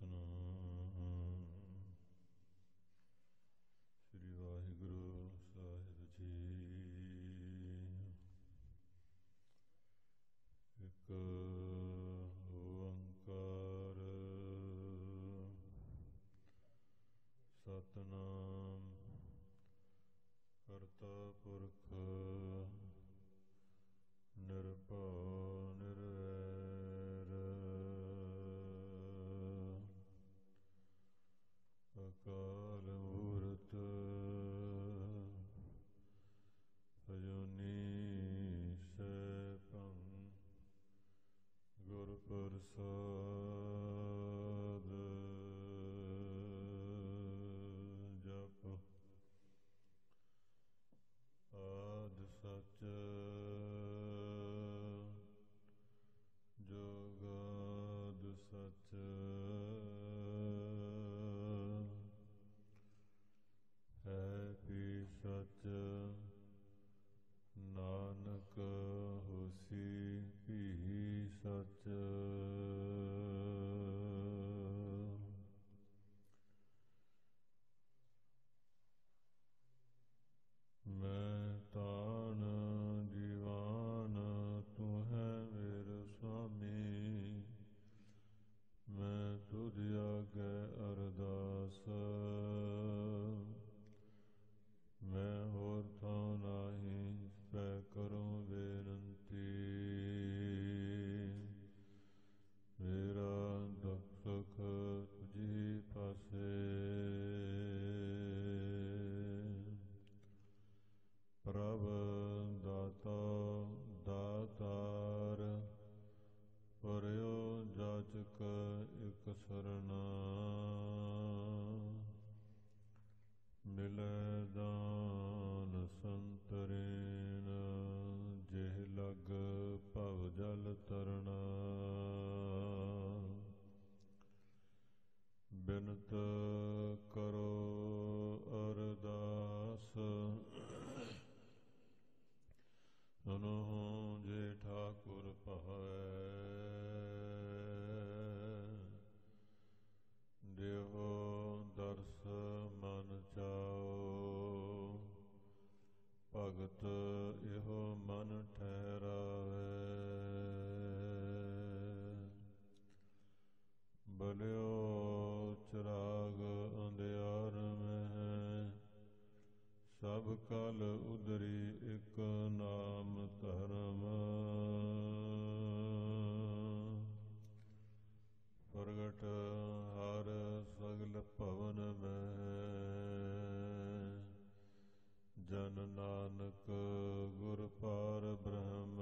satana. ਭਗਤ ਇਹੋ ਮਨ ਠੈ ਜਨ ਨਾਨਕ ਗੁਰ ਪਾਰ ਬ੍ਰਹਮ।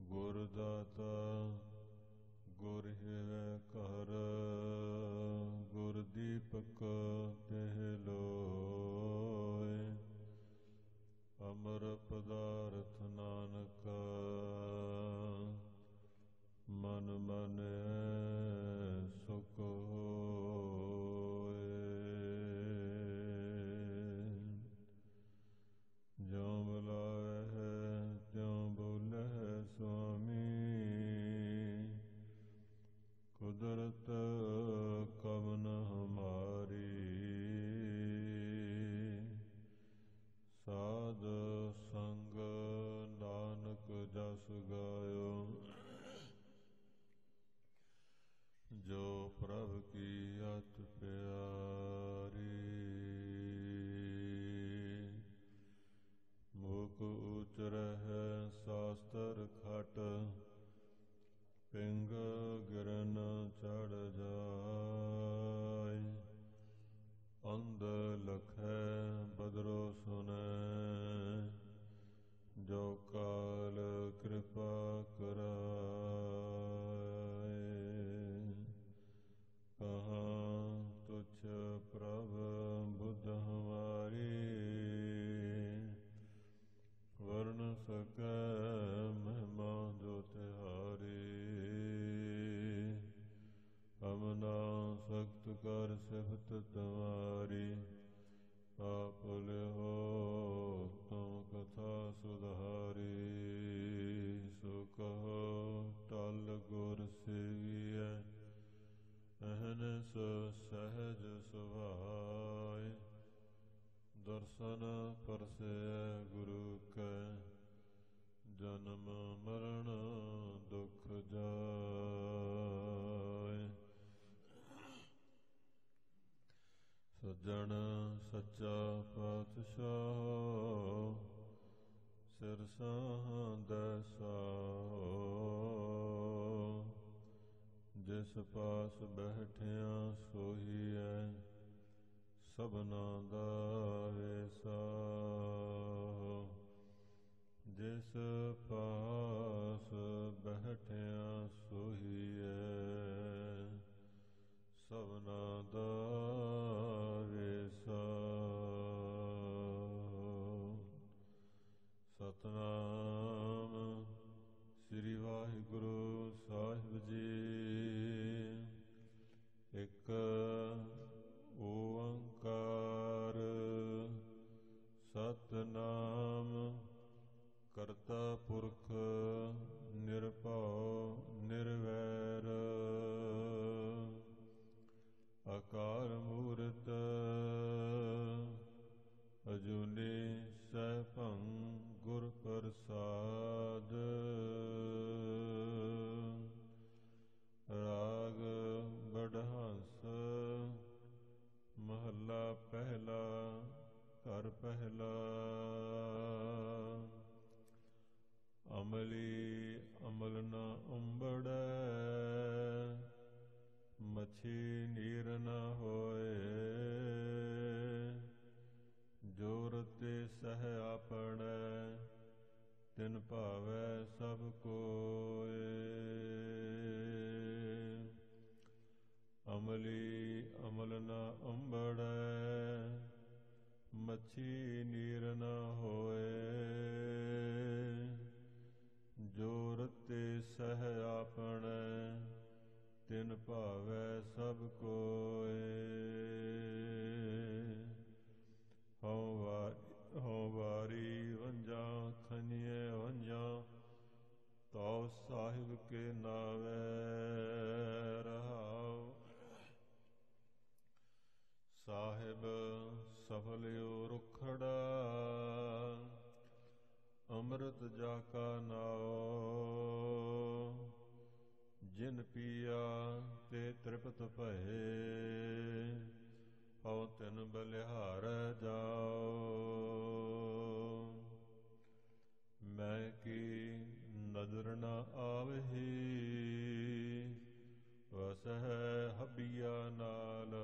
ਗੁਰ ਦਾਤਾ ਗੁਰ ਹੈ ਕਰ ਗੁਰ ਦੀਪਕ ਤਹਿ ਲੋਏ। ਅਮਰ ਪਦਾਰਥ ਨਾਨਕ, ਮਨ ਮਨੇ ਪਿੰਗ ਗਰਨ ਚੜ ਜਾਏ ਅੰਧ ਲਖੈ ਸੁਨੈ। ਜੋ ਕਾਲ ਕਿਰਪਾ ਤੁਛ ਪ੍ਰਭ ਬੁੱਧ ਹਮਾਰੇ, ਵਰਨ ਸਕੈ ਤਵਾਰੀ ਆਪ ਲਿਓ ਤਮ ਕਥਾ ਸੁਧਾਰੀ। ਸੁਖ ਕਹੋ ਟਲ ਗੁਰ ਸੇਵੀਐ। ਅਹਨ ਸੋ ਸਹਜ ਸੁਭਾਈ ਦਰਸ਼ਨ ਪਰਸੇ ਗੁਰੂ ਕਰਤਾ ਪੁਰਖ, ਨਿਰਭਉ, ਨਿਰਵੈਰ। ਅਕਾਲ ਮੂਰਤ, ਅਜੂਨੀ ਸੈਭੰ ਗੁਰ ਪ੍ਰਸਾਦ। ਰਾਗ ਬੜਹੰਸ ਮਹੱਲਾ ਪਹਿਲਾ, ਘਰ ਪਹਿਲਾ। ਅਮਲੀ ਅਮਲ ਨਾ ਉੰਬੜੈ ਮਛੀ ਨੀਰ ਨਾ ਹੋਏ। ਜੋਰ ਤੇ ਸਹਿ ਆਪਣੈ, ਤਿਨ ਭਾਵੈ ਸਭ ਕੋਏ। ਅਮਲੀ ਅਮਲ ਨਾ ਅੰਬੜੈ, ਮੱਛੀ ਨੀਰ ਨਾ ਹੋਏ। ਤੇ ਸਹਿ ਆਪਣੈ, ਤਿਨ ਭਾਵੈ ਸਭ ਕੋਏ ਹਉ ਵਾਰੀ ਹਉ ਵਾਰੀ ਵੰਜਾਂ ਖਨੀਏ ਵੰਜਾਂ ਤਉ ਸਾਹਿਬ ਕੇ ਨਾਵੇ ਰਹਾਉ। ਸਾਹਿਬ ਸਫਲਿਓ ਰੁਖੜਾ ਅੰਮ੍ਰਿਤ ਜਾ ਕਾ ਨਾਉ, ਜਿਨ ਪੀਆ ਤੇ ਤ੍ਰਿਪਤ ਭਏ, ਹਉ ਤਿਨ ਬਲਿਹਾਰ ਜਾਓ ਮੈਂ ਕੀ ਨਜ਼ਰ ਨਾ ਆਵਹੀ, ਵਸਹਿ ਹੱਬੀਆ ਨਾਲ।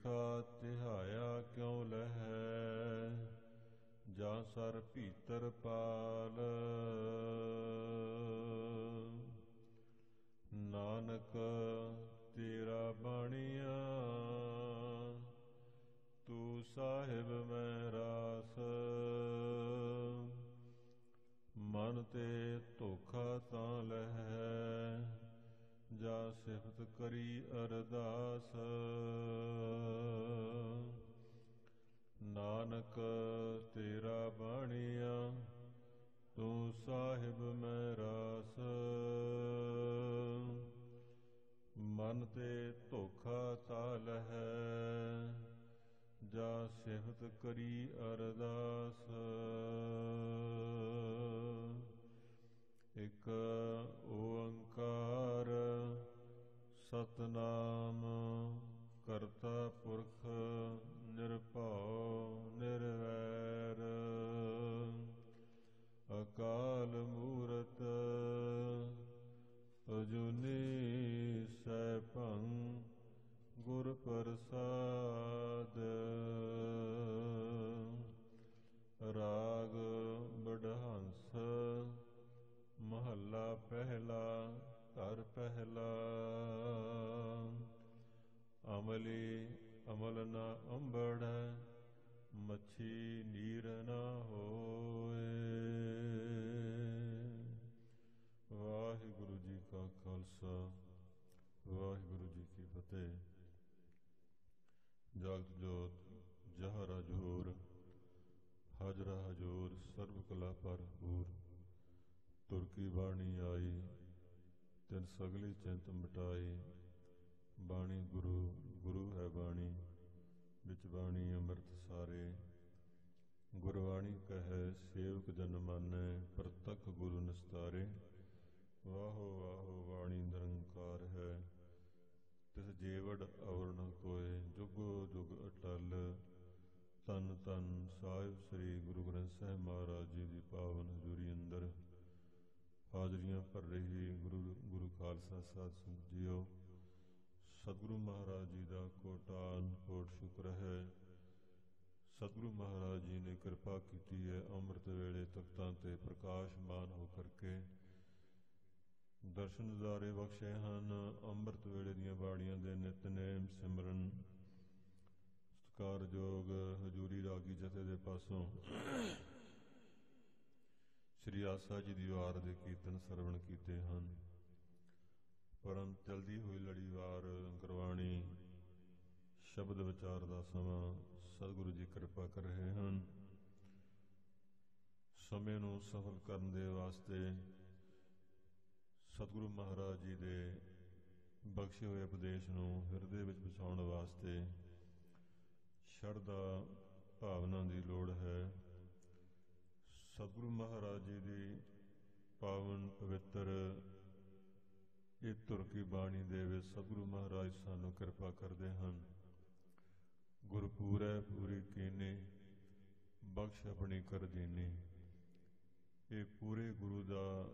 ਤਿਖਾ ਤਿਹਾਇਆ ਕਿਉ ਲਹੈ? ਜਾਂ ਸਰ ਭੀਤਰ ਪਾਲ। ਨਾਨਕ, ਤੇਰਾ ਬਾਣੀਆ, ਤੂੰ ਸਾਹਿਬ ਮੈਂ ਰਾਸ। ਮਨ ਤੇ ਧੋਖਾ ਤਾਂ ਲਹਿ। ਜਾ ਸਿਫਤ ਕਰੀ ਅਰਦਾਸ। ਨਾਨਕ ਤੇਰਾ ਬਾਣੀਆ, ਤੂੰ ਸਾਹਿਬ ਮੈਂ ਰਾਸ। ਮਨ ਤੇ ਧੋਖਾ ਤਾਲ ਹੈ, ਜਾ ਸਿਫਤ ਕਰੀ ਅਰਦਾਸ। ਇਕ ਓੰਕਾਰ ਸਤਨਾਮ ਕਰਤਾ ਪੁਰਖ ਨਿਰਭਉ ਨਿਰਵੈਰ। ਅਕਾਲ ਮੂਰਤ ਅਜੂਨੀ ਸੈਭੰ ਗੁਰ ਪ੍ਰਸਾਦ। ਰਾਗ ਬਡਹੰਸ ਮਹੱਲਾ ਪਹਿਲਾ, ਘਰ ਪਹਿਲਾ। ਅਮਲੀ ਅਮਲ ਨਾ ਅੰਬੜ, ਮੱਛੀ ਨੀਰ ਨਾ ਹੋਏ। ਵਾਹਿਗੁਰੂ ਜੀ ਕਾ ਖਾਲਸਾ, ਵਾਹਿਗੁਰੂ ਜੀ ਕੀ ਫਤਿਹ। ਜਗਤ ਜੋਤ ਜਹਰ ਹਜੂਰ ਹਾਜਰਾ ਹਜੂਰ ਸਰਬ ਕਲਾ ਪਰ ਤੁਰ ਕੀ ਬਾਣੀ ਆਈ, ਤਿਨ ਸਗਲੀ ਚਿੰਤ ਮਿਟਾਈ। ਬਾਣੀ ਗੁਰੂ ਗੁਰੂ ਹੈ ਬਾਣੀ, ਵਿੱਚ ਬਾਣੀ ਅੰਮ੍ਰਿਤ ਸਾਰੇ। ਗੁਰਬਾਣੀ ਕਹੈ, ਸੇਵਕ ਜਨ ਮਾਨੈ, ਪ੍ਰਤੱਖ ਗੁਰੂ ਨਿਸਤਾਰੇ। ਵਾਹੋ ਵਾਹੋ, ਬਾਣੀ ਨਿਰੰਕਾਰ ਹੈ। ਤਿਸ ਜੀਵੜ ਅਵਰਨ ਕੋਏ, ਜੁਗੋ ਜੁਗ ਅਟਲ। ਤਨ ਤਨ ਸਾਹਿਬ ਸ੍ਰੀ ਗੁਰੂ ਗ੍ਰੰਥ ਸਾਹਿਬ ਮਹਾਰਾਜ ਜੀ ਦੀ ਪਾਵਨ ਹਜ਼ੂਰੀ ਅੰਦਰ। ਹਾਜ਼ਰੀਆਂ ਭਰ ਰਹੀ ਗੁਰੂ ਗੁਰੂ ਖਾਲਸਾ ਸਾਧ ਸੰਗਤ ਜੀਓ, ਸਤਿਗੁਰੂ ਮਹਾਰਾਜ ਜੀ ਦਾ ਕੋਟਾਨ ਕੋਟ ਸ਼ੁਕਰ ਹੈ। ਸਤਿਗੁਰੂ ਮਹਾਰਾਜ ਜੀ ਨੇ ਕਿਰਪਾ ਕੀਤੀ ਹੈ ਅੰਮ੍ਰਿਤ ਵੇਲੇ ਤਖਤਾਂ ਤੇ ਪ੍ਰਕਾਸ਼ਮਾਨ ਹੋ ਕਰਕੇ। ਦਰਸ਼ਨ ਜ਼ਾਰੇ ਬਖਸ਼ੇ ਹਨ, ਅੰਮ੍ਰਿਤ ਵੇਲੇ ਦੀਆਂ ਬਾੜੀਆਂ ਦੇ ਨਿਤਨੇਮ ਸਿਮਰਨ। ਸਤਿਕਾਰਯੋਗ ਹਜੂਰੀ ਰਾਗੀ ਜਥੇ ਦੇ ਪਾਸੋਂ ਸ੍ਰੀ ਆਸਾ ਜੀ ਦੀ ਵਾਰ ਦੇ ਕੀਰਤਨ ਸਰਵਣ ਕੀਤੇ ਹਨ। ਪਰਮ ਚਲਦੀ ਹੋਈ ਲੜੀਵਾਰ ਗੁਰਬਾਣੀ, ਸ਼ਬਦ ਵਿਚਾਰ ਦਾ ਸਮਾਂ ਸਤਿਗੁਰੂ ਜੀ ਕਿਰਪਾ ਕਰ ਰਹੇ ਹਨ। ਸਮੇਂ ਨੂੰ ਸਫਲ ਕਰਨ ਦੇ ਵਾਸਤੇ ਸਤਿਗੁਰੂ ਮਹਾਰਾਜ ਜੀ ਦੇ ਬਖਸ਼ੇ ਹੋਏ ਉਪਦੇਸ਼ ਨੂੰ ਹਿਰਦੇ ਵਿੱਚ ਵਿਛਾਉਣ ਵਾਸਤੇ ਸ਼ਰਧਾ ਭਾਵਨਾ ਦੀ ਲੋੜ ਹੈ। ਸਤਿਗੁਰੂ ਮਹਾਰਾਜ ਜੀ ਦੀ ਪਾਵਨ ਪਵਿੱਤਰ ਇਹ ਤੁਰ ਕੀ ਬਾਣੀ ਦੇ ਵਿੱਚ ਸਤਿਗੁਰੂ ਮਹਾਰਾਜ ਸਾਨੂੰ ਕਿਰਪਾ ਕਰਦੇ ਹਨ। ਗੁਰਪੂਰੈ ਪੂਰੀ ਕੀਨੇ, ਬਖਸ਼ ਆਪਣੀ ਕਰ ਦੇਨੇ। ਇਹ ਪੂਰੇ ਗੁਰੂ ਦਾ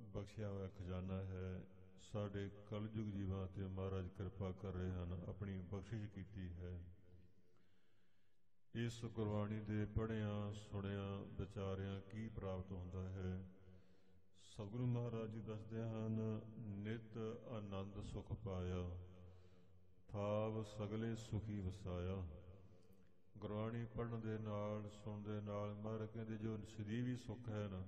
ਬਖਸ਼ਿਆ ਹੋਇਆ ਖਜ਼ਾਨਾ ਹੈ। ਸਾਡੇ ਕਲਯੁਗ ਜੀਵਾਂ ਤੇ ਮਹਾਰਾਜ ਕਿਰਪਾ ਕਰ ਰਹੇ ਹਨ, ਆਪਣੀ ਬਖਸ਼ਿਸ਼ ਕੀਤੀ ਹੈ। ਇਸ ਗੁਰਬਾਣੀ ਦੇ ਪੜਿਆਂ ਸੁਣਿਆ, ਵਿਚਾਰਿਆਂ ਕੀ ਪ੍ਰਾਪਤ ਹੁੰਦਾ ਹੈ? ਸਤਿਗੁਰੂ ਮਹਾਰਾਜ ਜੀ ਦੱਸਦੇ ਹਨ, ਨਿਤ ਆਨੰਦ ਸੁਖ ਪਾਇਆ, ਥਾਵ ਸਗਲੇ ਸੁਖੀ ਵਸਾਇਆ। ਗੁਰਬਾਣੀ ਪੜਨ ਦੇ ਨਾਲ, ਸੁਣਨ ਦੇ ਨਾਲ ਮਹਾਰਾਜ ਕਹਿੰਦੇ, ਜੋ ਸਦੀਵੀ ਸੁਖ ਹੈ ਨਾ,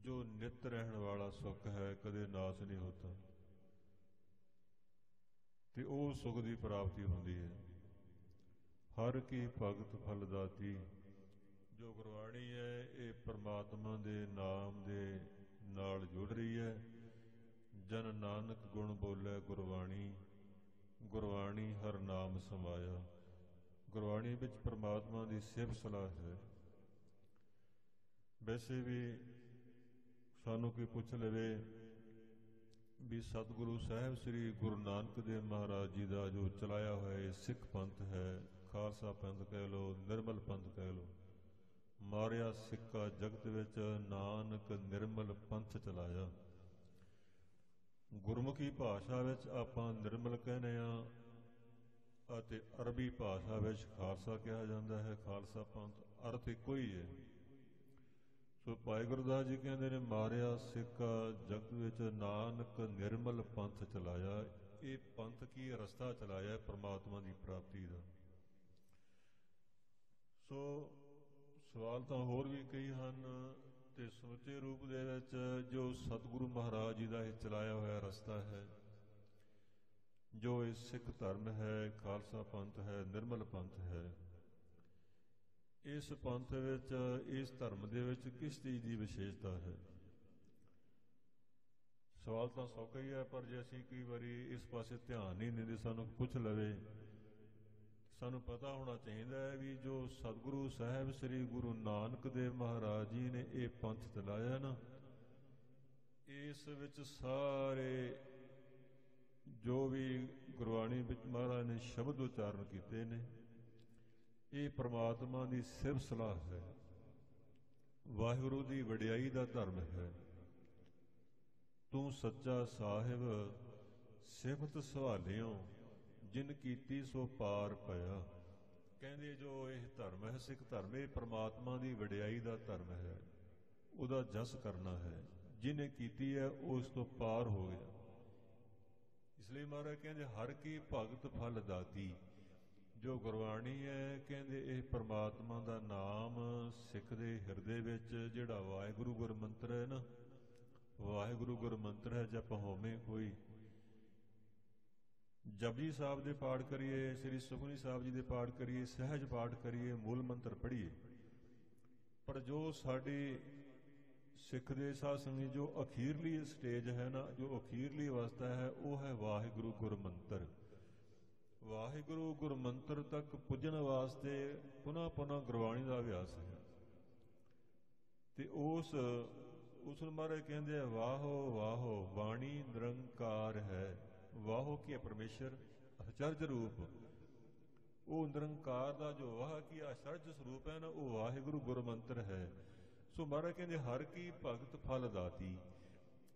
ਜੋ ਨਿਤ ਰਹਿਣ ਵਾਲਾ ਸੁਖ ਹੈ, ਕਦੇ ਨਾਸ ਨਹੀਂ ਹੁੰਦਾ। ਤੇ ਉਹ ਸੁਖ ਦੀ ਪ੍ਰਾਪਤੀ ਹੁੰਦੀ ਹੈ। ਹਰ ਕੀ ਭਗਤ ਫਲ ਦਾਤੀ, ਜੋ ਗੁਰਬਾਣੀ ਹੈ, ਇਹ ਪ੍ਰਮਾਤਮਾ ਦੇ ਨਾਮ ਦੇ ਨਾਲ ਜੁੜ ਰਹੀ ਹੈ। ਜਨ ਨਾਨਕ ਗੁਣ ਬੋਲੇ ਗੁਰਬਾਣੀ ਗੁਰਬਾਣੀ ਹਰ ਨਾਮ ਸਮਾਇਆ। ਗੁਰਬਾਣੀ ਵਿੱਚ ਪ੍ਰਮਾਤਮਾ ਦੀ ਸਿਫਤ ਸਲਾਹ ਹੈ। ਵੈਸੇ ਵੀ ਸਾਨੂੰ ਕੋਈ ਪੁੱਛ ਲਵੇ ਵੀ ਸਤਿਗੁਰੂ ਸਾਹਿਬ ਸ੍ਰੀ ਗੁਰੂ ਨਾਨਕ ਦੇਵ ਮਹਾਰਾਜ ਜੀ ਦਾ ਜੋ ਚਲਾਇਆ ਹੋਇਆ ਇਹ ਸਿੱਖ ਪੰਥ ਹੈ ਖਾਲਸਾ ਪੰਥ ਕਹਿ ਲੋ ਨਿਰਮਲ ਪੰਥ ਕਹਿ ਲੋ ਮਾਰਿਆ ਸਿੱਕਾ ਜਗਤ ਵਿੱਚ ਨਾਨਕ ਨਿਰਮਲ ਪੰਥ ਚਲਾਇਆ। ਗੁਰਮੁਖੀ ਭਾਸ਼ਾ ਵਿੱਚ ਆਪਾਂ ਨਿਰਮਲ ਕਹਿੰਦੇ ਆ ਅਤੇ ਅਰਬੀ ਭਾਸ਼ਾ ਵਿੱਚ ਖਾਲਸਾ ਕਿਹਾ ਜਾਂਦਾ ਹੈ। ਖਾਲਸਾ ਪੰਥ ਅਰਥ ਇੱਕੋ ਹੀ ਹੈ। ਸੋ ਭਾਈ ਗੁਰਦਾਸ ਜੀ ਕਹਿੰਦੇ ਨੇ, ਮਾਰਿਆ ਸਿੱਕਾ ਜਗਤ ਵਿੱਚ ਨਾਨਕ ਨਿਰਮਲ ਪੰਥ ਚਲਾਇਆ। ਇਹ ਪੰਥ ਕੀ ਰਸਤਾ ਚਲਾਇਆ ਪ੍ਰਮਾਤਮਾ ਦੀ ਪ੍ਰਾਪਤੀ ਦਾ। ਸੋ ਸਵਾਲ ਤਾਂ ਹੋਰ ਵੀ ਕਈ ਹਨ ਤੇ ਸਮੁੱਚੇ ਰੂਪ ਦੇ ਵਿੱਚ ਜੋ ਸਤਿਗੁਰੂ ਮਹਾਰਾਜ ਜੀ ਦਾ ਇਹ ਚਲਾਇਆ ਹੋਇਆ ਰਸਤਾ ਹੈ, ਜੋ ਇਹ ਸਿੱਖ ਧਰਮ ਹੈ, ਖਾਲਸਾ ਪੰਥ ਹੈ, ਨਿਰਮਲ ਪੰਥ ਹੈ, ਇਸ ਪੰਥ ਵਿੱਚ, ਇਸ ਧਰਮ ਦੇ ਵਿੱਚ ਕਿਸ ਚੀਜ਼ ਦੀ ਵਿਸ਼ੇਸ਼ਤਾ ਹੈ? ਸਵਾਲ ਤਾਂ ਸੌਖਾ ਹੀ ਹੈ, ਪਰ ਜੇ ਅਸੀਂ ਕਈ ਵਾਰੀ ਇਸ ਪਾਸੇ ਧਿਆਨ ਨਹੀਂ ਦਿੰਦੇ ਸਾਨੂੰ ਪੁੱਛ ਲਵੇ ਸਾਨੂੰ ਪਤਾ ਹੋਣਾ ਚਾਹੀਦਾ ਹੈ ਵੀ ਜੋ ਸਤਿਗੁਰੂ ਸਾਹਿਬ ਸ੍ਰੀ ਗੁਰੂ ਨਾਨਕ ਦੇਵ ਮਹਾਰਾਜ ਜੀ ਨੇ ਇਹ ਪੰਥ ਚਲਾਇਆ ਨਾ, ਇਸ ਵਿੱਚ ਸਾਰੇ ਜੋ ਵੀ ਗੁਰਬਾਣੀ ਵਿੱਚ ਮਹਾਰਾਜ ਨੇ ਸ਼ਬਦ ਉਚਾਰਨ ਕੀਤੇ ਨੇ, ਇਹ ਪ੍ਰਮਾਤਮਾ ਦੀ ਸਿਫਤ ਸਲਾਹ ਹੈ। ਵਾਹਿਗੁਰੂ ਦੀ ਵਡਿਆਈ ਦਾ ਧਰਮ ਹੈ। ਤੂੰ ਸੱਚਾ ਸਾਹਿਬ ਸਿਫਤ ਸਵਾਲਿਓ ਜਿਨ ਕੀਤੀ ਸੋ ਪਾਰ ਪਿਆ। ਕਹਿੰਦੇ ਜੋ ਇਹ ਧਰਮ ਹੈ, ਸਿੱਖ ਧਰਮ, ਇਹ ਪ੍ਰਮਾਤਮਾ ਦੀ ਵਡਿਆਈ ਦਾ ਧਰਮ ਹੈ। ਉਹਦਾ ਜਸ ਕਰਨਾ ਹੈ। ਜਿਨੇ ਕੀਤੀ ਹੈ, ਉਸ ਤੋਂ ਪਾਰ ਹੋ ਗਿਆ। ਇਸ ਲਈ ਮਹਾਰਾਜ ਕਹਿੰਦੇ, ਹਰ ਕੀ ਭਗਤ ਫਲ ਦਾਤੀ। ਜੋ ਗੁਰਬਾਣੀ ਹੈ, ਕਹਿੰਦੇ ਇਹ ਪ੍ਰਮਾਤਮਾ ਦਾ ਨਾਮ ਸਿੱਖ ਦੇ ਹਿਰਦੇ ਵਿੱਚ, ਜਿਹੜਾ ਵਾਹਿਗੁਰੂ ਗੁਰ ਮੰਤਰ ਹੈ ਨਾ, ਵਾਹਿਗੁਰੂ ਗੁਰ ਮੰਤਰ ਹੈ ਜਪ ਹੋਵੇਂ ਕੋਈ ਜਪਜੀ ਸਾਹਿਬ ਦੇ ਪਾਠ ਕਰੀਏ, ਸ੍ਰੀ ਸੁਖਮਨੀ ਸਾਹਿਬ ਜੀ ਦੇ ਪਾਠ ਕਰੀਏ, ਸਹਿਜ ਪਾਠ ਕਰੀਏ, ਮੂਲ ਮੰਤਰ ਪੜ੍ਹੀਏ। ਪਰ ਜੋ ਸਾਡੀ ਸਿੱਖ ਦੇ ਸਾਧ ਸੰਗਤ, ਜੋ ਅਖੀਰਲੀ ਸਟੇਜ ਹੈ ਨਾ, ਜੋ ਅਖੀਰਲੀ ਅਵਸਥਾ ਹੈ, ਉਹ ਹੈ ਵਾਹਿਗੁਰੂ ਗੁਰਮੰਤਰ। ਵਾਹਿਗੁਰੂ ਗੁਰਮੰਤਰ ਤੱਕ ਪੁੱਜਣ ਵਾਸਤੇ ਪੁਨਾ ਪੁਨਾ ਗੁਰਬਾਣੀ ਦਾ ਅਭਿਆਸ ਹੈ। ਤੇ ਉਸ ਉਸ ਨੂੰ ਮਾਰੇ ਕਹਿੰਦੇ ਆ, ਵਾਹੋ ਵਾਹੋ, ਬਾਣੀ ਨਿਰੰਕਾਰ ਹੈ। ਵਾਹੋ ਕੀ ਹੈ ਪਰਮੇਸ਼ਰ, ਅਚਰਜ ਰੂਪ। ਉਹ ਨਿਰੰਕਾਰ ਦਾ ਜੋ ਵਾਹ ਕੀ ਅਚਰਜ ਸਰੂਪ ਹੈ ਨਾ, ਉਹ ਵਾਹਿਗੁਰੂ ਗੁਰਮੰਤਰ ਹੈ। ਸੋ ਮਹਾਰਾਜ ਕਹਿੰਦੇ, ਹਰ ਕੀ ਭਗਤ ਫਲ ਦਾਤੀ।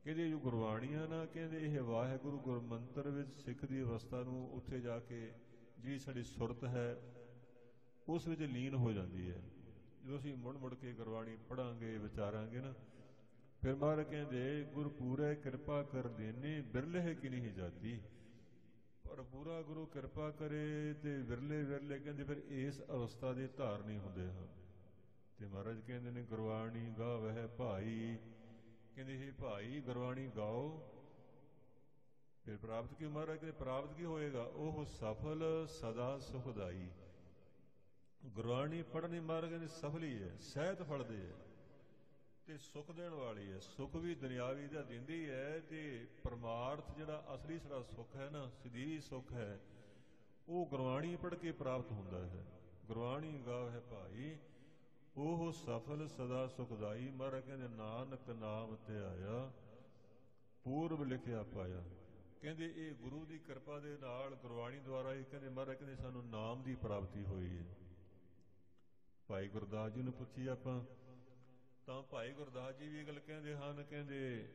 ਕਹਿੰਦੇ ਜੋ ਗੁਰਬਾਣੀ ਆ ਨਾ, ਕਹਿੰਦੇ, ਇਹ ਵਾਹਿਗੁਰੂ ਗੁਰਮੰਤਰ ਵਿੱਚ ਸਿੱਖ ਦੀ ਅਵਸਥਾ ਨੂੰ ਉੱਥੇ ਜਾ ਕੇ ਜਿਹੜੀ ਸਾਡੀ ਸੁਰਤ ਹੈ, ਉਸ ਵਿੱਚ ਲੀਨ ਹੋ ਜਾਂਦੀ ਹੈ। ਜਦੋਂ ਅਸੀਂ ਮੁੜ ਮੁੜ ਕੇ ਗੁਰਬਾਣੀ ਪੜਾਂਗੇ ਵਿਚਾਰਾਂਗੇ ਨਾ ਫਿਰ ਮਹਾਰਾਜ ਕਹਿੰਦੇ ਗੁਰ ਪੂਰੇ ਕਿਰਪਾ ਕਰ ਦੇਨੇ ਬਿਰਲੇ ਕਿ ਨਹੀਂ ਜਾਤੀ? ਪਰ ਪੂਰਾ ਗੁਰੂ ਕਿਰਪਾ ਕਰੇ ਤੇ ਵਿਰਲੇ ਵਿਰਲੇ ਕਹਿੰਦੇ, ਫਿਰ ਇਸ ਅਵਸਥਾ ਦੇ ਧਾਰਨੀ ਹੁੰਦੇ ਹਨ। ਤੇ ਮਹਾਰਾਜ ਕਹਿੰਦੇ ਨੇ, ਗੁਰਬਾਣੀ ਗਾਵਹਿ ਭਾਈ। ਕਹਿੰਦੇ ਇਹ ਭਾਈ, ਗੁਰਬਾਣੀ ਗਾਓ। ਫਿਰ ਪ੍ਰਾਪਤ ਕੀ, ਮਹਾਰਾਜ ਕਹਿੰਦੇ, ਪ੍ਰਾਪਤ ਕੀ ਹੋਏਗਾ? ਉਹ ਸਫਲ ਸਦਾ ਸੁਖਦਾਈ। ਗੁਰਬਾਣੀ ਪੜ੍ਹਨੀ ਮਹਾਰਾਜ ਕਹਿੰਦੇ, ਸਫਲੀ ਹੈ, ਸਹਿਤ ਫਲਦੇ ਹੈ। ਤੇ ਸੁਖ ਦੇਣ ਵਾਲੀ ਹੈ। ਸੁਖ ਵੀ ਦੁਨਿਆਵੀ ਦਾ ਦਿੰਦੀ ਹੈ ਤੇ ਪਰਮਾਰਥ ਜਿਹੜਾ ਅਸਲੀ ਸੜਾ ਸੁਖ ਹੈ ਨਾ ਸਦੀਵੀ ਸੁਖ ਹੈ, ਉਹ ਗੁਰਬਾਣੀ ਪੜ੍ਹ ਕੇ ਪ੍ਰਾਪਤ ਹੁੰਦਾ ਹੈ। ਗੁਰਬਾਣੀ ਗਾਵਹਿ ਭਾਈ, ਉਹ ਸਫਲ ਸਦਾ ਸੁਖਦਾਈ ਮਰ ਕਹਿੰਦੇ ਨਾਨਕ ਨਾਮ ਤੇ ਆਇਆ, ਪੂਰਬ ਲਿਖਿਆ ਪਾਇਆ। ਕਹਿੰਦੇ ਇਹ ਗੁਰੂ ਦੀ ਕਿਰਪਾ ਦੇ ਨਾਲ ਗੁਰਬਾਣੀ ਦੁਆਰਾ ਇਹ ਕਹਿੰਦੇ ਮਹਾਰਾਜ ਕਹਿੰਦੇ ਸਾਨੂੰ ਨਾਮ ਦੀ ਪ੍ਰਾਪਤੀ ਹੋਈ ਹੈ। ਭਾਈ ਗੁਰਦਾਸ ਜੀ ਨੂੰ ਪੁੱਛੀ ਆਪਾਂ ਤਾਂ ਭਾਈ ਗੁਰਦਾਸ ਜੀ ਵੀ ਇਹ ਗੱਲ ਕਹਿੰਦੇ ਹਨ, ਕਹਿੰਦੇ,